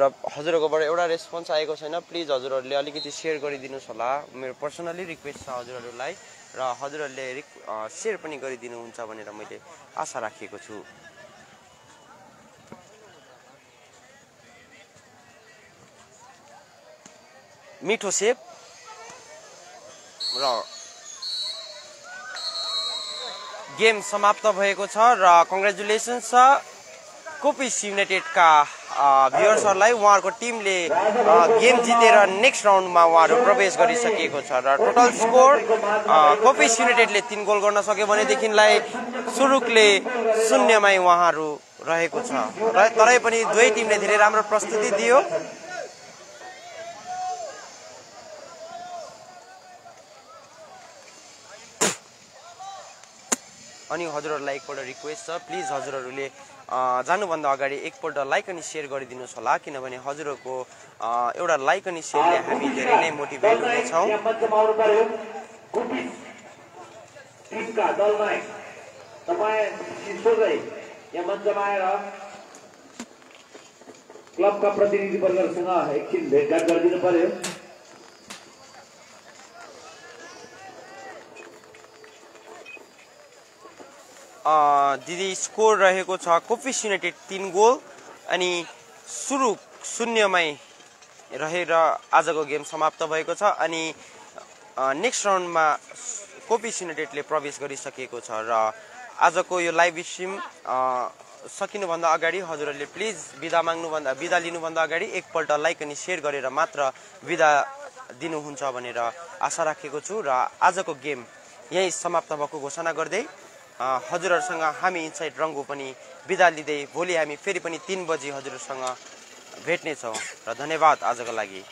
र हजुरहरूकोबाट एउटा रेस्पोन्स आएको छैन प्लिज हजुरहरूले अलिकति सेयर गरिदिनुहोस् होला। मेरो पर्सनली रिक्वेस्ट छ हजुरहरूलाई र हजुरहरूले रिक सेयर पनि गरिदिनुहुन्छ भनेर मैले आशा राखेको छु। मिठो सेप र गेम समाप्त भएको छ र कङ्ग्रेचुलेसन्स छ। कोपिस युनाइटेडका भ्युवर्सहरूलाई उहाँहरूको टिमले गेम जितेर नेक्स्ट राउन्डमा उहाँहरू प्रवेश गरिसकिएको छ र टोटल स्कोर कोपिस युनाइटेडले तिन गोल गर्न सक्यो भनेदेखिलाई सुरुकले शून्यमै उहाँहरू रहेको छ। र तरै पनि दुवै टिमले धेरै राम्रो प्रस्तुति दियो। अनि हजुरहरूलाई एकपल्ट रिक्वेस्ट छ। प्लिज हजुरहरूले जानुभन्दा अगाडि एकपल्ट लाइक अनि सेयर गरिदिनुहोस् होला किनभने हजुरहरूको एउटा लाइक अनि सेयरले हामी धेरै नै मोटिभेट हुनेछौँ।
क्लबका प्रतिनिधिवर्गहरूसँग एकछिन भेटघाट गरिदिनु पर्यो।
दिदी स्कोर रहेको छ कोपिस युनाइटेड तिन गोल अनि सुरु शून्यमै रहेर आजको गेम समाप्त भएको छ अनि नेक्स्ट राउन्डमा कोपिस युनाइटेडले प्रवेश गरिसकेको छ र आजको यो लाइभ स्ट्रिम सकिनुभन्दा अगाडि हजुरहरूले प्लिज बिदा माग्नुभन्दा बिदा लिनुभन्दा अगाडि एकपल्ट लाइक अनि सेयर गरेर मात्र बिदा दिनुहुन्छ भनेर आशा राखेको छु र आजको गेम यहीँ समाप्त भएको घोषणा गर्दै हजुरहरूसँग हामी इन्साइड रङ्गो पनि बिदा लिँदै भोलि हामी फेरि पनि तिन बजी हजुरहरूसँग भेट्नेछौँ र धन्यवाद आजको लागि।